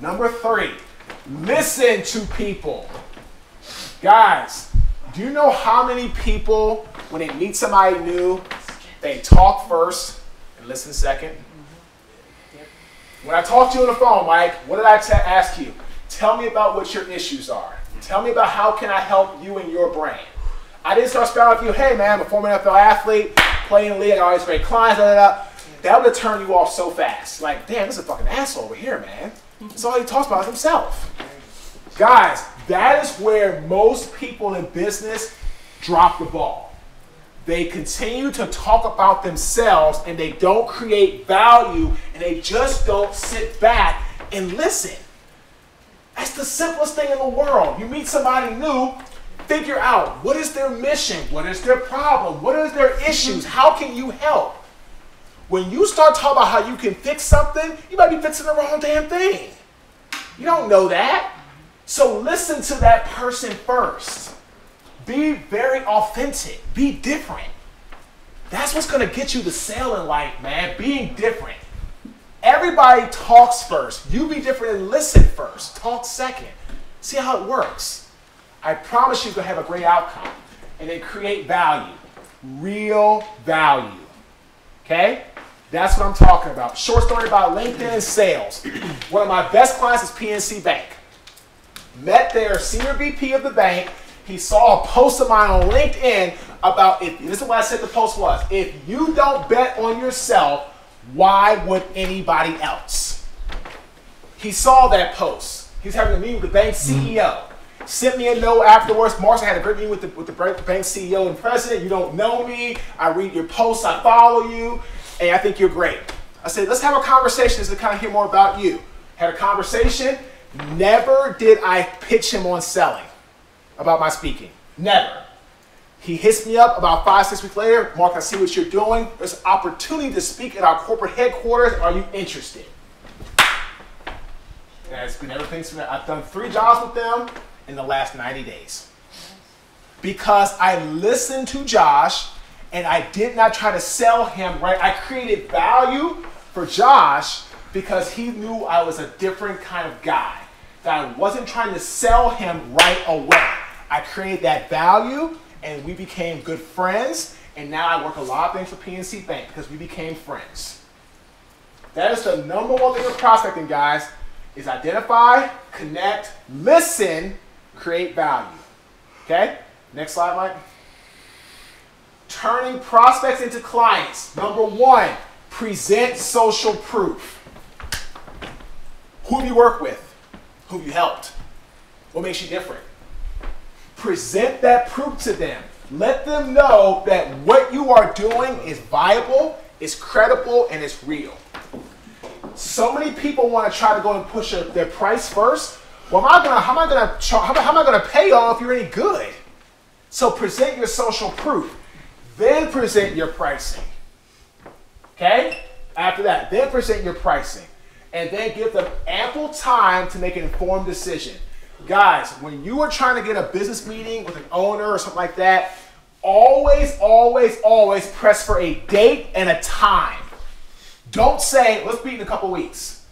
Number three, listen to people. Guys, do you know how many people, when they meet somebody new, they talk first and listen second? When I talked to you on the phone, Mike, what did I ask you? Tell me about what your issues are. Tell me about how can I help you and your brain. I didn't start spouting you, hey man, I'm a former NFL athlete, playing in the league, I always great clients, da, da, da. That would have turned you off so fast. Like, damn, this is a fucking asshole over here, man. That's all he talks about himself. Guys, that is where most people in business drop the ball. They continue to talk about themselves and they don't create value and they just don't sit back and listen. That's the simplest thing in the world. You meet somebody new, figure out what is their mission, what is their problem, what are their issues, how can you help? When you start talking about how you can fix something, you might be fixing the wrong damn thing. You don't know that. So listen to that person first. Be very authentic. Be different. That's what's gonna get you the sale in life, man. Being different. Everybody talks first. You be different and listen first. Talk second. See how it works. I promise you, you're gonna have a great outcome. And then create value. Real value. Okay? That's what I'm talking about. Short story about LinkedIn sales. One of my best clients is PNC Bank. Met their senior VP of the bank. He saw a post of mine on LinkedIn about if this is what I said the post was. If you don't bet on yourself, why would anybody else? He saw that post. He's having a meeting with the bank mm-hmm. CEO. Sent me a note afterwards. Marcia had a great meeting with the, with the bank bank CEO and president. You don't know me. I read your posts. I follow you. And I think you're great. I said, let's have a conversation to kind of hear more about you. Had a conversation. Never did I pitch him on selling about my speaking. Never. He hits me up about five, six weeks later. Mark, I see what you're doing. There's an opportunity to speak at our corporate headquarters. Are you interested? And it's been everything. I've done three jobs with them in the last 90 days. Because I listened to Josh and I did not try to sell him, right? I created value for Josh because he knew I was a different kind of guy. That I wasn't trying to sell him right away. I created that value and we became good friends. And now I work a lot of things for PNC Bank because we became friends. That is the number one thing of prospecting, guys, is identify, connect, listen, create value. Okay? Next slide, Mike. Turning prospects into clients. Number one, present social proof. Who have you worked with? Who have you helped? What makes you different? Present that proof to them. Let them know that what you are doing is viable, is credible, and is real. So many people want to try to go and push a, their price first. Well, am I gonna, how am I gonna, how, am I- how am I gonna pay y'all if you're any good? So present your social proof, then present your pricing. Okay? After that, then present your pricing. And then give them ample time to make an informed decision. Guys, when you are trying to get a business meeting with an owner or something like that, always, always, always press for a date and a time. Don't say, let's meet in a couple weeks.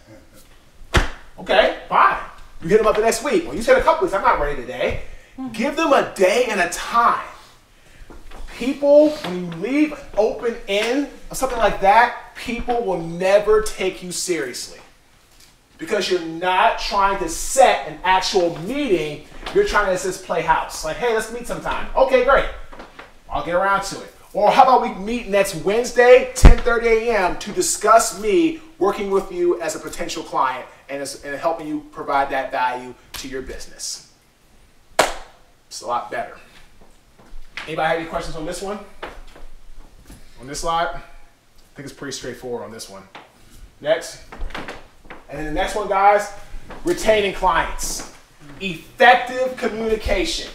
Okay, fine. You hit them up the next week. Well, you said a couple weeks, I'm not ready today. Give them a day and a time people, when you leave open in or something like that, people will never take you seriously. Because you're not trying to set an actual meeting, you're trying to just play house. Like, hey, let's meet sometime. Okay, great. I'll get around to it. Or how about we meet next Wednesday, 10:30 a.m. to discuss me working with you as a potential client and, and helping you provide that value to your business. It's a lot better. Anybody have any questions on this one? On this slide? I think it's pretty straightforward on this one. Next. And then the next one, guys, retaining clients. Effective communication.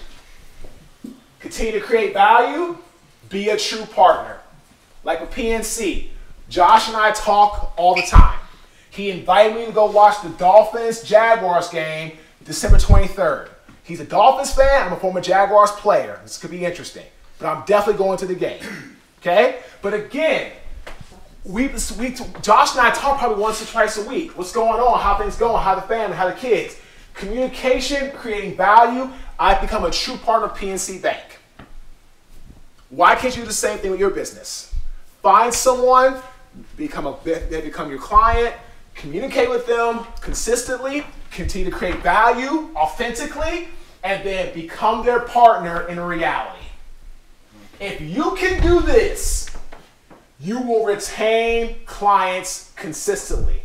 Continue to create value, be a true partner. Like with PNC, Josh and I talk all the time. He invited me to go watch the Dolphins Jaguars game December 23rd. He's a Dolphins fan. I'm a former Jaguars player. This could be interesting. But I'm definitely going to the game. Okay? But again, we, we Josh and I talk probably once or twice a week. What's going on? How things going? How the family? How the kids? Communication, creating value. I've become a true partner of PNC Bank. Why can't you do the same thing with your business? Find someone, become a they become your client, communicate with them consistently, continue to create value authentically, and then become their partner in reality. If you can do this, you will retain clients consistently.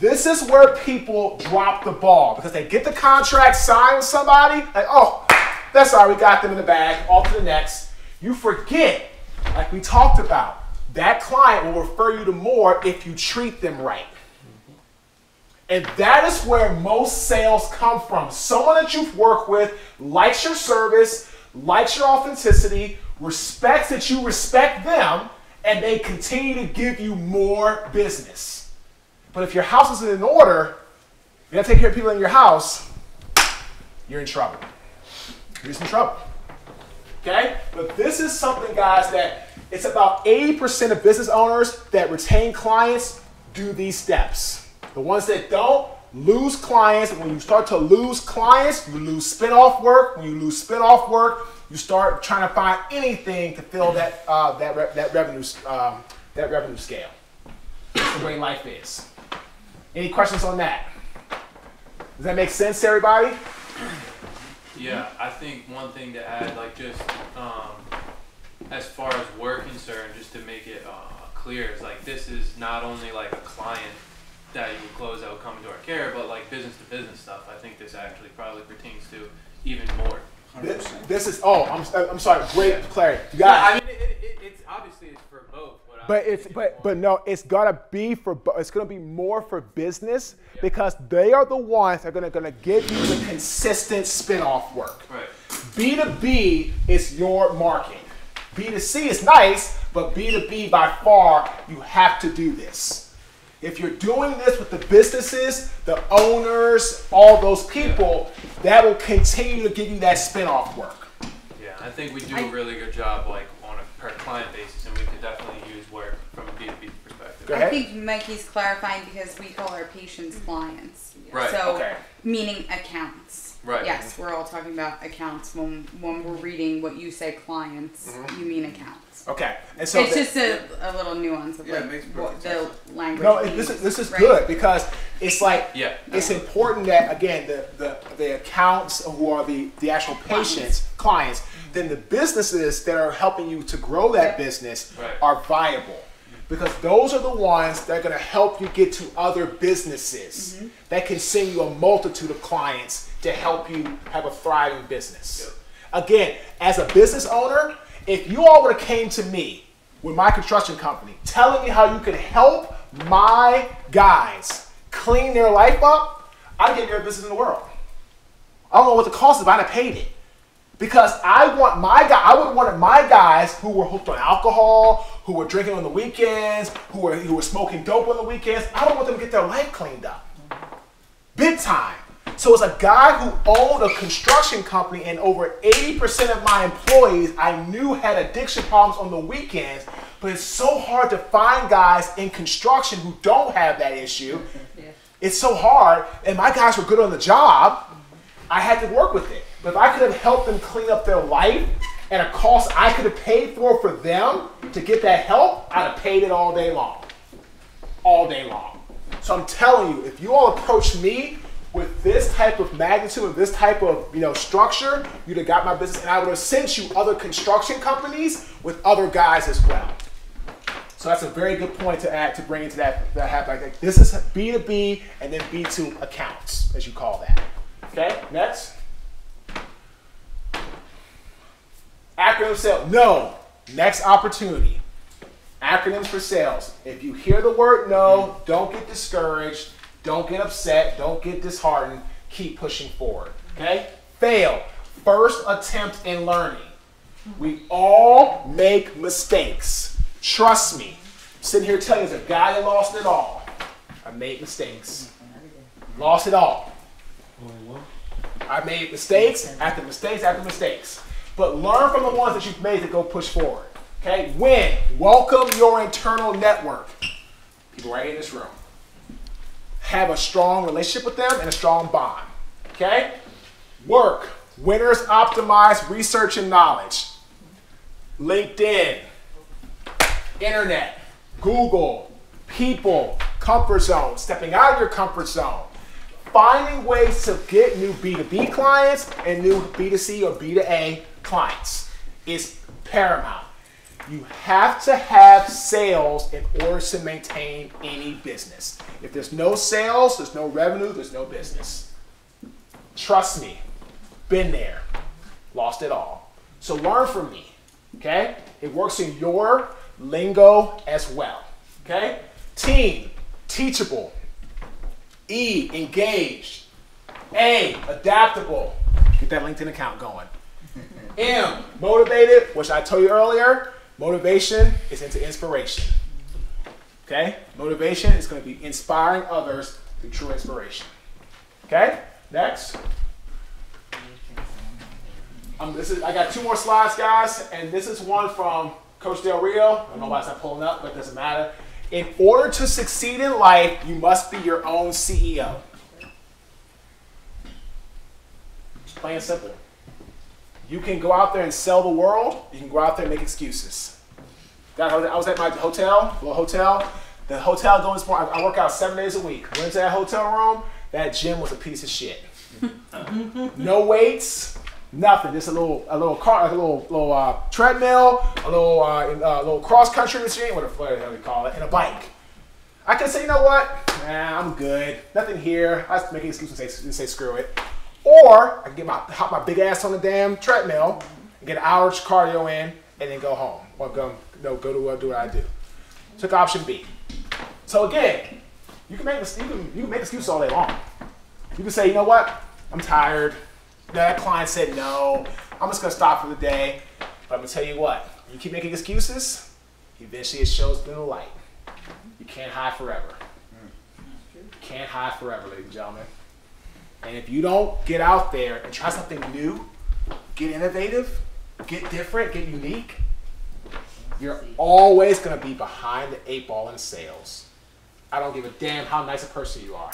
This is where people drop the ball because they get the contract signed with somebody, like, oh, that's all we got them in the bag, on to the next. You forget, like we talked about, that client will refer you to more if you treat them right. And that is where most sales come from. Someone that you've worked with likes your service, likes your authenticity, respects that you respect them, and they continue to give you more business. But if your house isn't in order, you gotta take care of people in your house, you're in trouble. You're in trouble. Okay? But this is something, guys, that it's about 80% of business owners that retain clients do these steps. The ones that don't lose clients. When you start to lose clients, you lose spin-off work. When you lose spin-off work, you start trying to find anything to fill that uh, that re- that revenue um, that revenue scale. That's the way life is. Any questions on that? Does that make sense to everybody? Yeah, I think one thing to add, like just um, as far as we're concerned, just to make it uh, clear, is like this is not only like a client that you would close that would come into our care, but like business to business stuff. I think this actually probably pertains to even more. This, this is oh I'm, I'm sorry great clarity you Yeah, got I it. mean, it, it, it, it's obviously it's for both. But, but it's but but no it's gonna be for bo- it's gonna be more for business because they are the ones that are gonna gonna give you the consistent spin-off work right. B2B is your marketing B2C is nice, but B2B by far, you have to do this. If you're doing this with the businesses, the owners, all those people, that will continue to give you that spin-off work. Yeah, I think we do I- a really good job, like on a per client basis, and we could definitely use work from a B two B perspective. Go I ahead. think Mikey's clarifying because we call our patients clients. Right, So, okay. meaning accounts. Right. Yes, we're all talking about accounts. When when we're reading what you say clients, mm-hmm. you mean accounts. Okay, and so it's the- just a, a little nuance of Yeah, like what the language. no, it- this is this is right? good because it's like Yeah. it's important that again the, the the accounts who are the the actual patients clients then the businesses that are helping you to grow that business Right. are viable because those are the ones that are going to help you get to other businesses mm-hmm. that can send you a multitude of clients to help you have a thriving business again as a business owner if you all would have came to me with my construction company telling me how you could help my guys clean their life up, I'd get every business in the world. I don't know what the cost is, but I'd have paid it. Because I want my guy, I would want my guys who were hooked on alcohol, who were drinking on the weekends, who were who were smoking dope on the weekends. I don't want them to get their life cleaned up. Big time. So as a guy who owned a construction company and over 80% of my employees I knew had addiction problems on the weekends, but it's so hard to find guys in construction who don't have that issue. It's so hard, and my guys were good on the job. I had to work with it. But if I could have helped them clean up their life at a cost I could have paid for for them to get that help, I'd have paid it all day long. All day long. So I'm telling you, if you all approach me with this type of magnitude, and this type of you know structure, you'd have got my business, and I would have sent you other construction companies with other guys as well. So that's a very good point to add to bring into that that. Like. This is B two B and then B two accounts, as you call that. Okay, next. Acronym sales. No. Next opportunity. Acronyms for sales. If you hear the word no, don't get discouraged. Don't get upset. Don't get disheartened. Keep pushing forward. Okay? Fail. First attempt in learning. We all make mistakes. Trust me. I'm sitting here telling you, as a guy that lost it all, I made mistakes. Lost it all. I made mistakes after mistakes after mistakes. But learn from the ones that you've made to go push forward. Okay? Win. Welcome your internal network. People right in this room. Have a strong relationship with them and a strong bond. Okay? Work. Winners optimize research and knowledge. LinkedIn, internet, Google, people, comfort zone, stepping out of your comfort zone, finding ways to get new B2B clients and new B2C or B2A clients is paramount. You have to have sales in order to maintain any business. If there's no sales, there's no revenue, there's no business. Trust me, been there, lost it all. So learn from me, okay? It works in your lingo as well, okay? Team, teachable. E, engaged. A, adaptable. Get that LinkedIn account going. M, motivated, which I told you earlier, motivation is into inspiration. Okay? Motivation is going to be inspiring others through true inspiration. Okay? Next. Um, this is I got two more slides, guys, and this is one from Coach Del Rio. I don't know why it's not pulling up, but it doesn't matter. In order to succeed in life, you must be your own CEO. Plain and simple. You can go out there and sell the world. You can go out there and make excuses. I was at my hotel, little hotel. The hotel going for I work out seven days a week. Went to that hotel room. That gym was a piece of shit. no weights, nothing. Just a little, a little car, a little, little uh, treadmill, a little, uh, uh, little cross country machine, what the hell we call it, and a bike. I can say, you know what? Nah, I'm good. Nothing here. I was making excuses and say, and say screw it. Or I can get my hop my big ass on the damn treadmill and get an hour cardio in, and then go home or go no go to uh, do what I do. Took option B. So again, you can make you can, you can make excuses all day long. You can say, you know what? I'm tired. That client said no. I'm just gonna stop for the day. But I'm gonna tell you what. You keep making excuses. Eventually, it shows through the light. You can't hide forever. You can't hide forever, ladies and gentlemen. And if you don't get out there and try something new, get innovative, get different, get unique, you're always going to be behind the eight ball in sales. I don't give a damn how nice a person you are.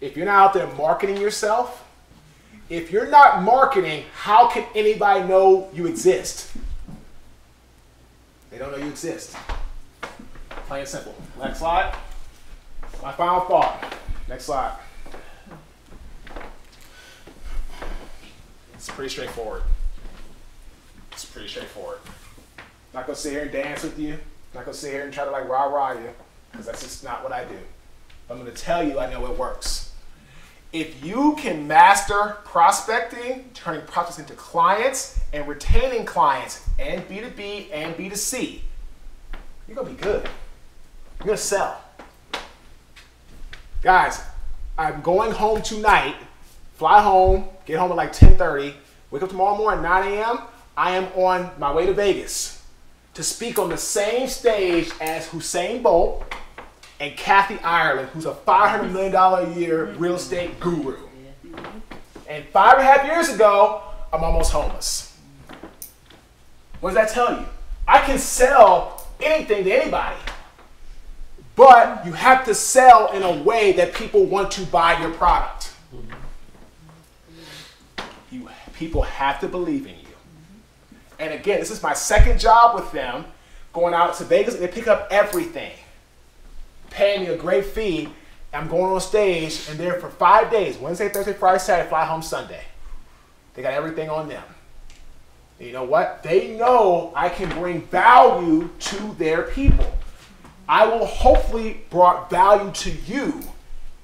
If you're not out there marketing yourself If you're not marketing, how can anybody know you exist? They don't know you exist. Plain and simple. Next slide. My final thought. Next slide. It's pretty straightforward. It's pretty straightforward. Not gonna sit here and dance with you. Not gonna sit here and try to like rah rah you, because that's just not what I do. I'm gonna tell you I know it works. If you can master prospecting, turning prospects into clients, and retaining clients, and B2B and B2C, you're gonna be good. You're gonna sell. Guys, I'm going home tonight. Fly home, get home at like 10:30. Wake up tomorrow morning 9 a.m. I am on my way to Vegas to speak on the same stage as Usain Bolt and Kathy Ireland, who's a $500 million a year real estate guru. And five and a half years ago, I'm almost homeless. What does that tell you? I can sell anything to anybody. But you have to sell in a way that people want to buy your product. You people have to believe in you. And again, this is my second job with them, going out to Vegas, they pick up everything, paying me a great fee. I'm going on stage and there for five days Wednesday, Thursday, Friday, Saturday, fly home Sunday. They got everything on them. And you know what? They know I can bring value to their people. I will hopefully brought value to you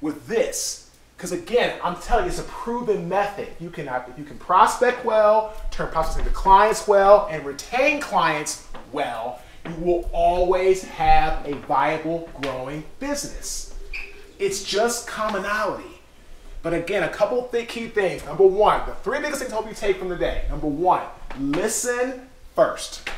with this. Because again, I'm telling you, it's a proven method. You can if you can prospect well, turn prospects into clients well, and retain clients well, you will always have a viable, growing business. It's just commonality. But again, a couple th- key things. Number one, the three biggest things I hope you take from the day. Number one, listen first.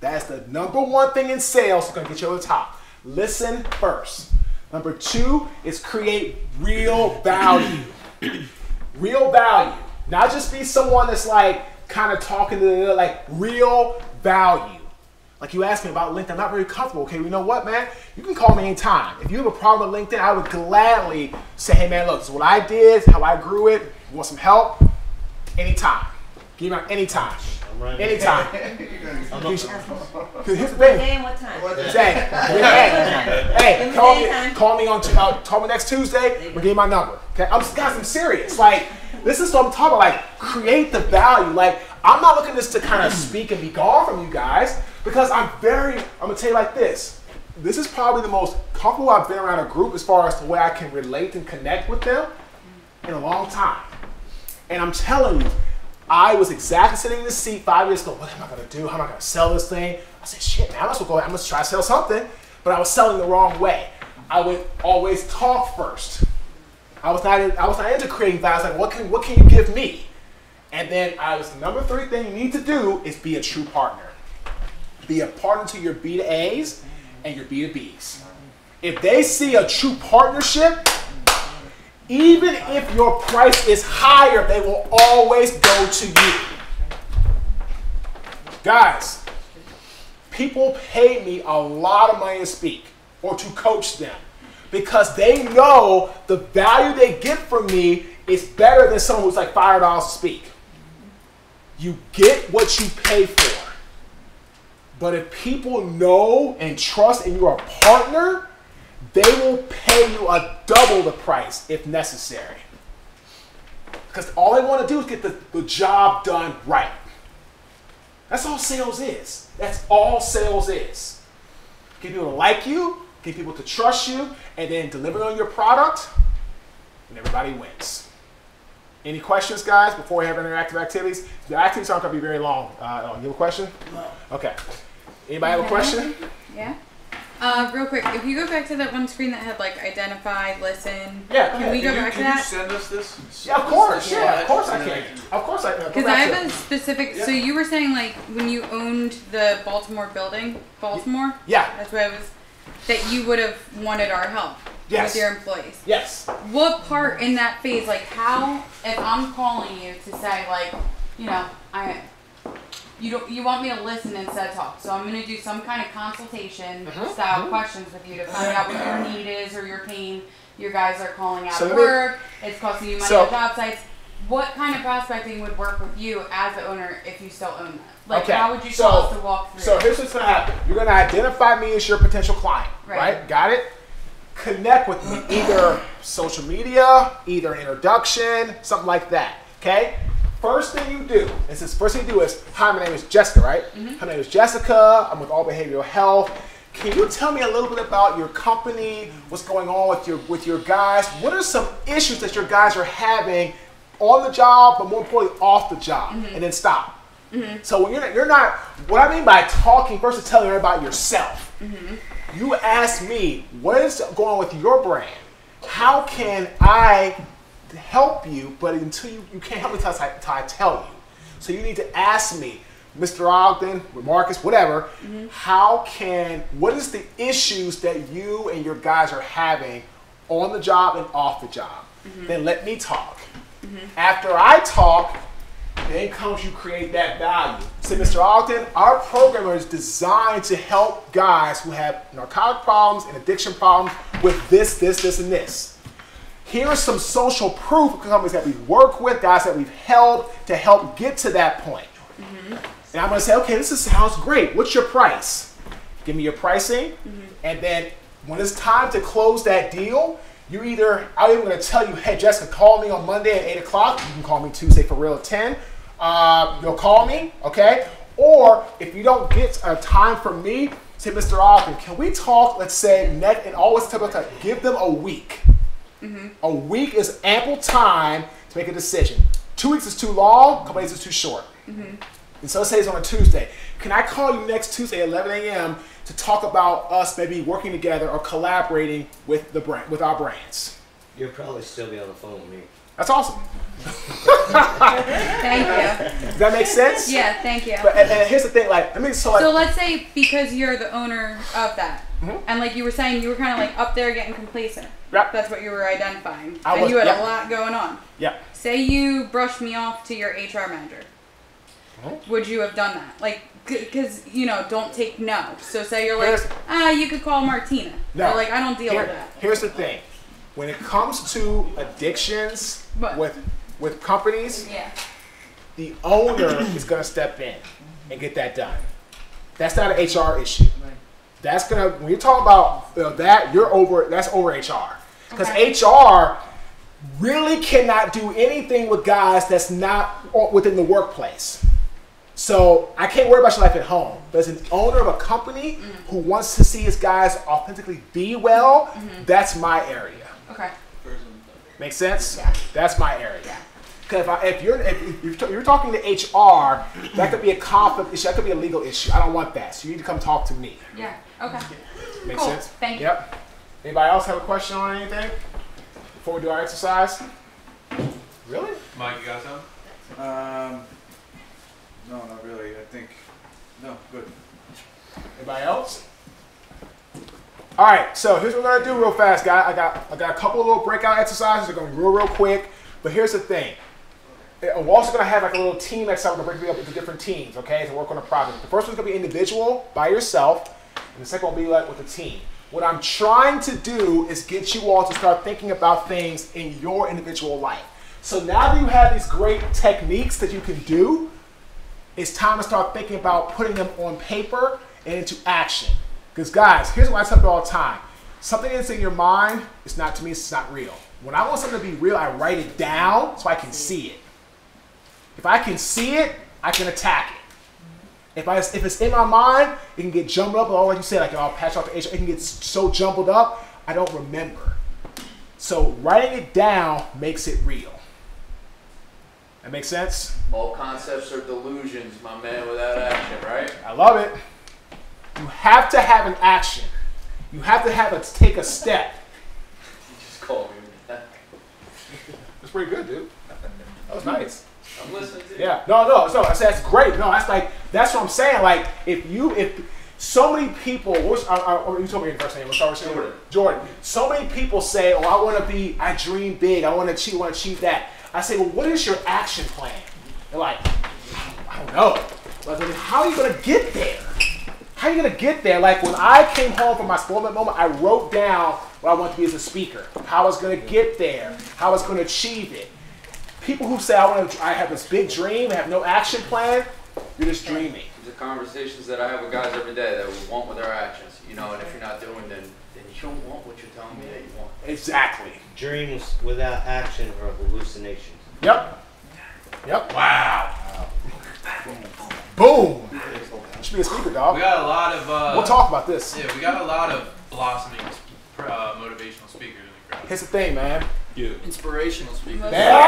That's the number one thing in sales that's gonna get you over the top. Listen first. Number two is create real value. real value. Not just be someone that's like kind of talking to the like real value. Like you asked me about LinkedIn, I'm not very comfortable. Okay, you know what, man? You can call me anytime. If you have a problem with LinkedIn, I would gladly say, hey man, look, this is what I did, how I grew it. You want some help? Anytime. Give me anytime. Right. Anytime. I'm Here's the thing. Day and what time? Say, hey, hey, call me, call me on, uh, call me next Tuesday. We'll give you my number. Okay, I'm guys, I'm serious. Like, this is what I'm talking about. Like, create the value. Like, I'm not looking this to kind of speak and be gone from you guys because I'm very. I'm gonna tell you like this. This is probably the most comfortable I've been around a group as far as the way I can relate and connect with them in a long time. And I'm telling you, I was exactly sitting in this seat five years ago. What am I gonna do? How am I gonna sell this thing? I said, shit, man, I must well go. I'm gonna try to sell something. But I was selling the wrong way. I would always talk first. I was not. I was not into creating value. I was like, what can what can you give me? And then I was number three thing you need to do is be a true partner. Be a partner to your B to A's and your B to B's. If they see a true partnership, even if your price is higher, they will always go to you. Guys, people pay me a lot of money to speak or to coach them because they know the value they get from me is better than someone who's like dollars to speak. You get what you pay for. But if people know and trust and you're a partner, they will pay you a double the price if necessary. Because all they want to do is get the, the job done right. That's all sales is. That's all sales is. Get people to like you, get people to trust you, and then deliver on your product, and everybody wins. Any questions, guys, before we have interactive activities? The activities aren't going to be very long. Uh, you have a question? No. Okay. Anybody have a question? Yeah. Uh, real quick, if you go back to that one screen that had like identify, listen, Yeah, go can we go Can you, back to can you that? send us this? Yeah, of course. This Yeah, of course I can. and then Of course I can. Because I have a specific. So you were saying like when you owned the Baltimore building, Baltimore. Yeah. That's what I was. That you would have wanted our help Yes. with your employees. Yes. What part in that phase, like how, if I'm calling you to say like, you know, I, you don't, you want me to listen instead of talk, so I'm gonna do some kind of consultation Mhm, style questions with you to find out what your need is or your pain. Your guys are calling out So me- work. It's costing you money So- on job sites. what kind of prospecting would work with you as the owner if you still own that? Like, Okay, how would you so- tell us to walk through? So here's what's gonna happen. You're gonna identify me as your potential client, right? Right. Got it? Connect with me either social media, either introduction, something like that. Okay. First thing you do is this. First thing you do is, hi, my name is Jessica, right? Mm-hmm. Her name is Jessica. I'm with All Behavioral Health. Can you tell me a little bit about your company? What's going on with your with your guys? What are some issues that your guys are having on the job, but more importantly, off the job? Mm-hmm. And then stop. Mm-hmm. So when you're not, you're not what I mean by talking first is telling her about yourself. You ask me what is going on with your brand. How can I help you? But until you you can't help me until I, until I tell you. So you need to ask me, Mr. Ogden, Marques, whatever. Mm-hmm. How can what is the issues that you and your guys are having on the job and off the job? Mm-hmm. Then let me talk. Mm-hmm. After I talk, then comes you create that value. Say, Mr. Ogden, our program is designed to help guys who have narcotic problems and addiction problems with this, this, this, and this. Here is some social proof of companies that we've worked with, guys that we've helped to help get to that point. And I'm gonna say, okay, this is, sounds great. What's your price? Give me your pricing, and then when it's time to close that deal, you either I'm even gonna tell you, hey Jessica, call me on Monday at eight o'clock. You can call me Tuesday for real at ten. Uh, you'll call me, okay? Or if you don't get a time from me, say, Mr. Ogden, can we talk? Let's say next, and always tell them to give them a week. Mm-hmm. A week is ample time to make a decision. Two weeks is too long. A couple days is too short. Mm-hmm. And so let's say it's on a Tuesday. Can I call you next Tuesday at 11 a.m. to talk about us maybe working together or collaborating with the brand, with our brands? You'll probably still be on the phone with me. That's awesome. thank you. Does that make sense? Yeah, thank you. But and, and here's the thing, like, I mean, so like, So let's say because you're the owner of that, Mhm. and like you were saying, you were kind of like up there getting complacent. Yep. That's what you were identifying, I and was- you had yeah. a lot going on. yeah. Say you brushed me off to your HR manager. Mhm. Would you have done that? Like, because you know, don't take no. So say you're like, Here's- ah, you could call Martina. No. Or like, I don't deal Here- with that. Here's the thing. When it comes to addictions What? with with companies, Yeah. the owner is going to step in and get that done. That's not an HR issue. That's gonna when you talk about you know, that you're over. That's over HR because Okay. HR really cannot do anything with guys that's not within the workplace. So I can't worry about your life at home. But as an owner of a company mm-hmm. who wants to see his guys authentically be well, mm-hmm. that's my area. Okay. Make sense? Yeah. That's my area. Yeah. Because if, I- if you're if you're, you're talking to HR, that could be a conflict issue. That could be a legal issue. I don't want that. So you need to come talk to me. Yeah. Okay. Make Cool. sense? Thank you. Yep. Anybody else have a question on anything before we do our exercise? Really? Mike, you got something? Um, no, not really. I think, no, good. Anybody else? All right. So here's what we're gonna do real fast, guys. I got I got a couple of little breakout exercises. They're going to be real real quick. But here's the thing. We're also gonna have like a little team next time. We're gonna break you up into different teams, okay, to work on a project. The first one's gonna be individual by yourself, and the second one will be like with a team. What I'm trying to do is get you all to start thinking about things in your individual life. So now that you have these great techniques that you can do, it's time to start thinking about putting them on paper and into action. Because guys, here's what I tell you all the time: something that's in your mind, it's not to me, it's not real. When I want something to be real, I write it down so I can see it. If I can see it, I can attack it. If I if it's in my mind, it can get jumbled up. Or like you said, like I'll patch off the H. It can get so jumbled up, I don't remember. So writing it down makes it real. That makes sense. All concepts are delusions, my man, without action, right? I love it. You have to have an action. You have to have a take a step. You just called me with. That's pretty good, dude. That was nice. I'm listening to you. Yeah. No, no, no. That's, that's great. No, that's like that's what I'm saying. Like if you if so many people, what's, uh, uh, you told me your first name. What's our Jordan. Jordan. So many people say, "Oh, I want to be. I dream big. I want to achieve. I Want to achieve that." I say, "Well, what is your action plan?" They're like, "I don't know." Like, how are you gonna get there? How are you gonna get there? Like when I came home from my sport moment, I wrote down what I want to be as a speaker, how I was gonna get there, how I was gonna achieve it people who say I want to, I have this big dream, I have no action plan, you're just dreaming. The conversations that I have with guys every day that we want with our actions, you know, and if you're not doing, then then you don't want what you're telling me that you want. Exactly. Dreams without action are hallucinations. Yep. Yep. Wow. Boom. You should be a speaker, dog. We got a lot of. Uh, We'll talk about this. Yeah, we got a lot of blossoming uh, motivational speakers in the crowd. Here's the thing, man. Inspirational speakers. Yeah.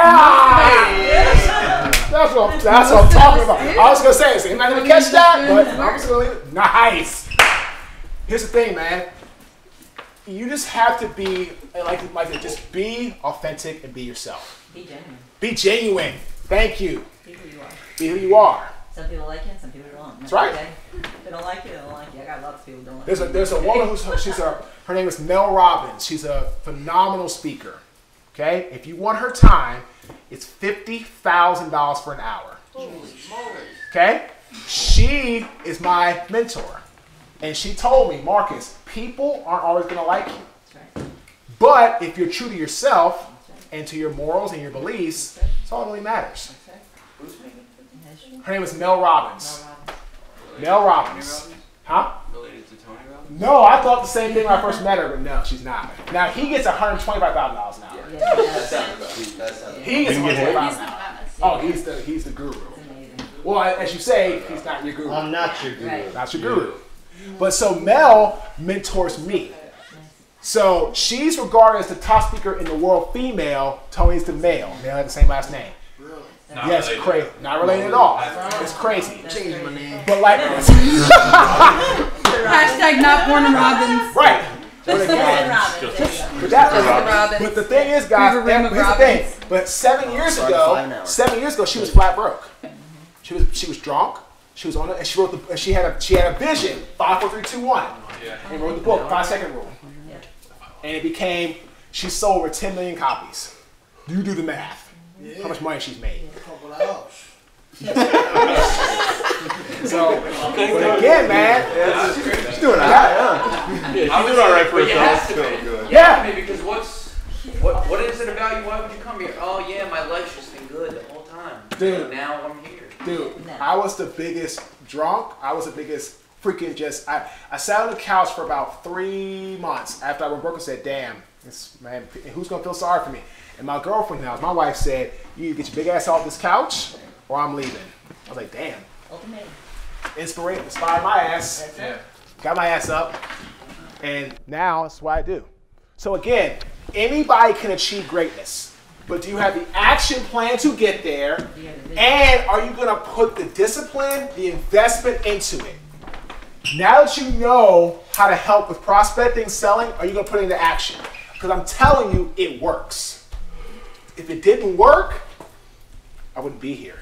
That's what, that's what I'm talking about. I was gonna say, is anybody gonna catch that? But I'm just gonna leave it. Nice. Here's the thing, man. You just have to be like like just be authentic and be yourself. Be genuine. Be genuine. Thank you. Be who you are. Be who you are. Some people like you, some people don't. That's right. Okay? If they don't like you, they don't like you. I got lots of people who don't like There's a there's a woman who's she's a her name is Mel Robbins. She's a phenomenal speaker. Okay, if you want her time, it's fifty thousand dollars for an hour. Okay, she is my mentor, and she told me, Marques, people aren't always gonna like you, but if you're true to yourself and to your morals and your beliefs, it's all that really matters. Her name is Mel Robbins. Mel Robbins. Huh? Related to Tony Robbins? No, I thought the same thing when I first met her, but no, she's not. Now he gets one hundred twenty-five thousand dollars an hour. Yeah, That that's sounds about. That sounds about. He gets one hundred twenty-five He's an hour. not that much. Oh, he's the he's the guru. Well, as you say, he's not your guru. I'm not your guru. Right. Not your guru. But so Mel mentors me. So she's regarded as the top speaker in the world female. Tony's the male. They have the same last name. Not yes, related. crazy. Not related at all. It's crazy. Change my name. But like, Hashtag not born in Robbins. right. But again, Robin. There you. But, that, Just the but the thing is, guys, We have a room here's the thing. But seven years Sorry, five an ago, seven years ago, she was flat broke. She was she was drunk. She was on it, and she wrote the. and She had a she had a vision. Five, four, three, two, one. Yeah. And wrote the book, Five Second Rule. Yeah. And it became. She sold over 10 million copies. You do the math. Yeah. How much money she's made. Couple of hours. So, but again, man, She's doing alright, huh? I was all right for But you have to be. Yeah. Yeah. Because what's what what is it about you? Why would you come here? Oh yeah, my life's just been good the whole time. Dude. Now I'm here. Dude, No. I was the biggest drunk. I was the biggest freaking just. I, I sat on the couch for about three months after I went broke and said, "Damn, this man, who's gonna feel sorry for me?" And my girlfriend now, my wife said, "You get your big ass off this couch, or I'm leaving." I was like, "Damn." Ultimatum. Inspiration, inspired my ass. Yeah. Got my ass up, and now that's what I do. So again, anybody can achieve greatness, but do you have the action plan to get there? You have a vision. And are you gonna put the discipline, the investment into it? Now that you know how to help with prospecting, selling, are you gonna put it into action? Because I'm telling you, it works. If it didn't work, I wouldn't be here.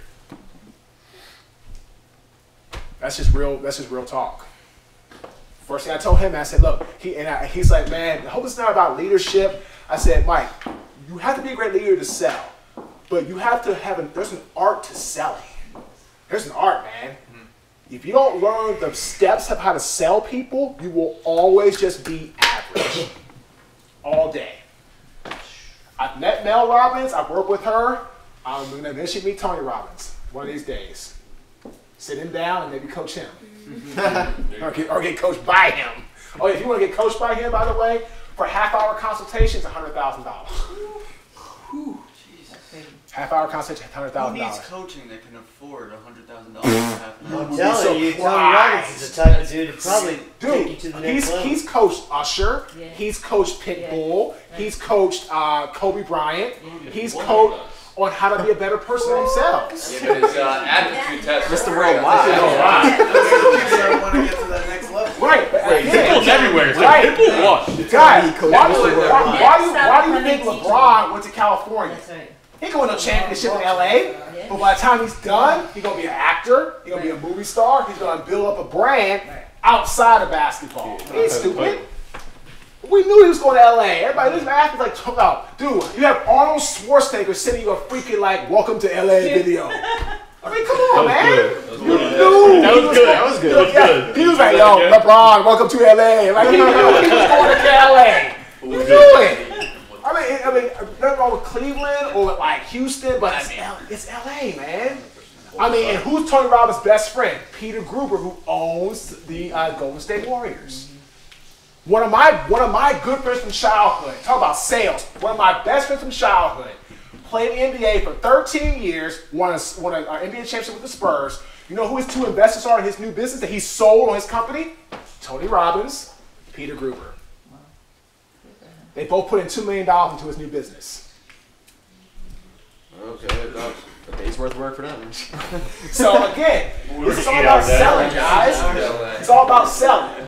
That's just real. That's just real talk. First thing I told him, I said, "Look," he and I, he's like, "Man, I hope it's not about leadership." I said, "Mike, you have to be a great leader to sell, but you have to have a. There's an art to selling. There's an art, man. Mm-hmm. If you don't learn the steps of how to sell people, you will always just be average all day." I've met Mel Robbins. I've worked with her. I'm gonna eventually meet Tony Robbins one of these days. Sit him down and maybe coach him, or, get, or get coached by him. Oh, if you want to get coached by him, by the way, for a half hour consultation, it's hundred thousand dollars. Half hour consultation, hundred Who thousand needs coaching that can afford a hundred thousand dollars for half an hour? I'm telling you, Tony. Robbins is the type of dude to probably take you to the he's next level. he's coached Usher. Yeah. He's coached Pitbull. Yeah. He's coached uh, Kobe Bryant. He's coached on how to be a better person themselves. Yeah, but his uh, aptitude test. Mr. is Worldwide. I want to get to that next level. Right, but again, Pitbull's everywhere. It's Right. like Pitbull what? guys, coached why, do Mr. why, Worldwide. why, do you, why do you coming think. LeBron went to California? He ain't going to no championship in LA. But by the time he's done, he's gonna be an actor. He's gonna be a movie star. He's gonna build up a brand outside of basketball. He stupid. We knew he was going to LA. Everybody, this athlete's like, check out, dude. You have Arnold Schwarzenegger sending you a freaking like "Welcome to LA" video. I mean, come on, man. good. You knew That he was good. going- That was good. Yeah, That was good. He was like, Yeah, "Yo, yeah. LeBron, welcome to LA." Like he knew he was going to LA. You knew it. I I mean, I mean, nothing wrong with Cleveland or like Houston, but it's, L- it's LA, man. I mean, and who's Tony Robbins' best friend? Peter Guber, who owns the uh, Golden State Warriors. One of my one of my good friends from childhood. Talk about sales. One of my best friends from childhood. Played in the NBA for 13 years. Won a, won an NBA championship with the Spurs. You know who his two investors are in his new business that he sold on his company? Tony Robbins, Peter Guber. They both put in two million dollars into his new business. Okay, well, a day's worth of work for them. So again, this is all about selling, guys. It's all about selling.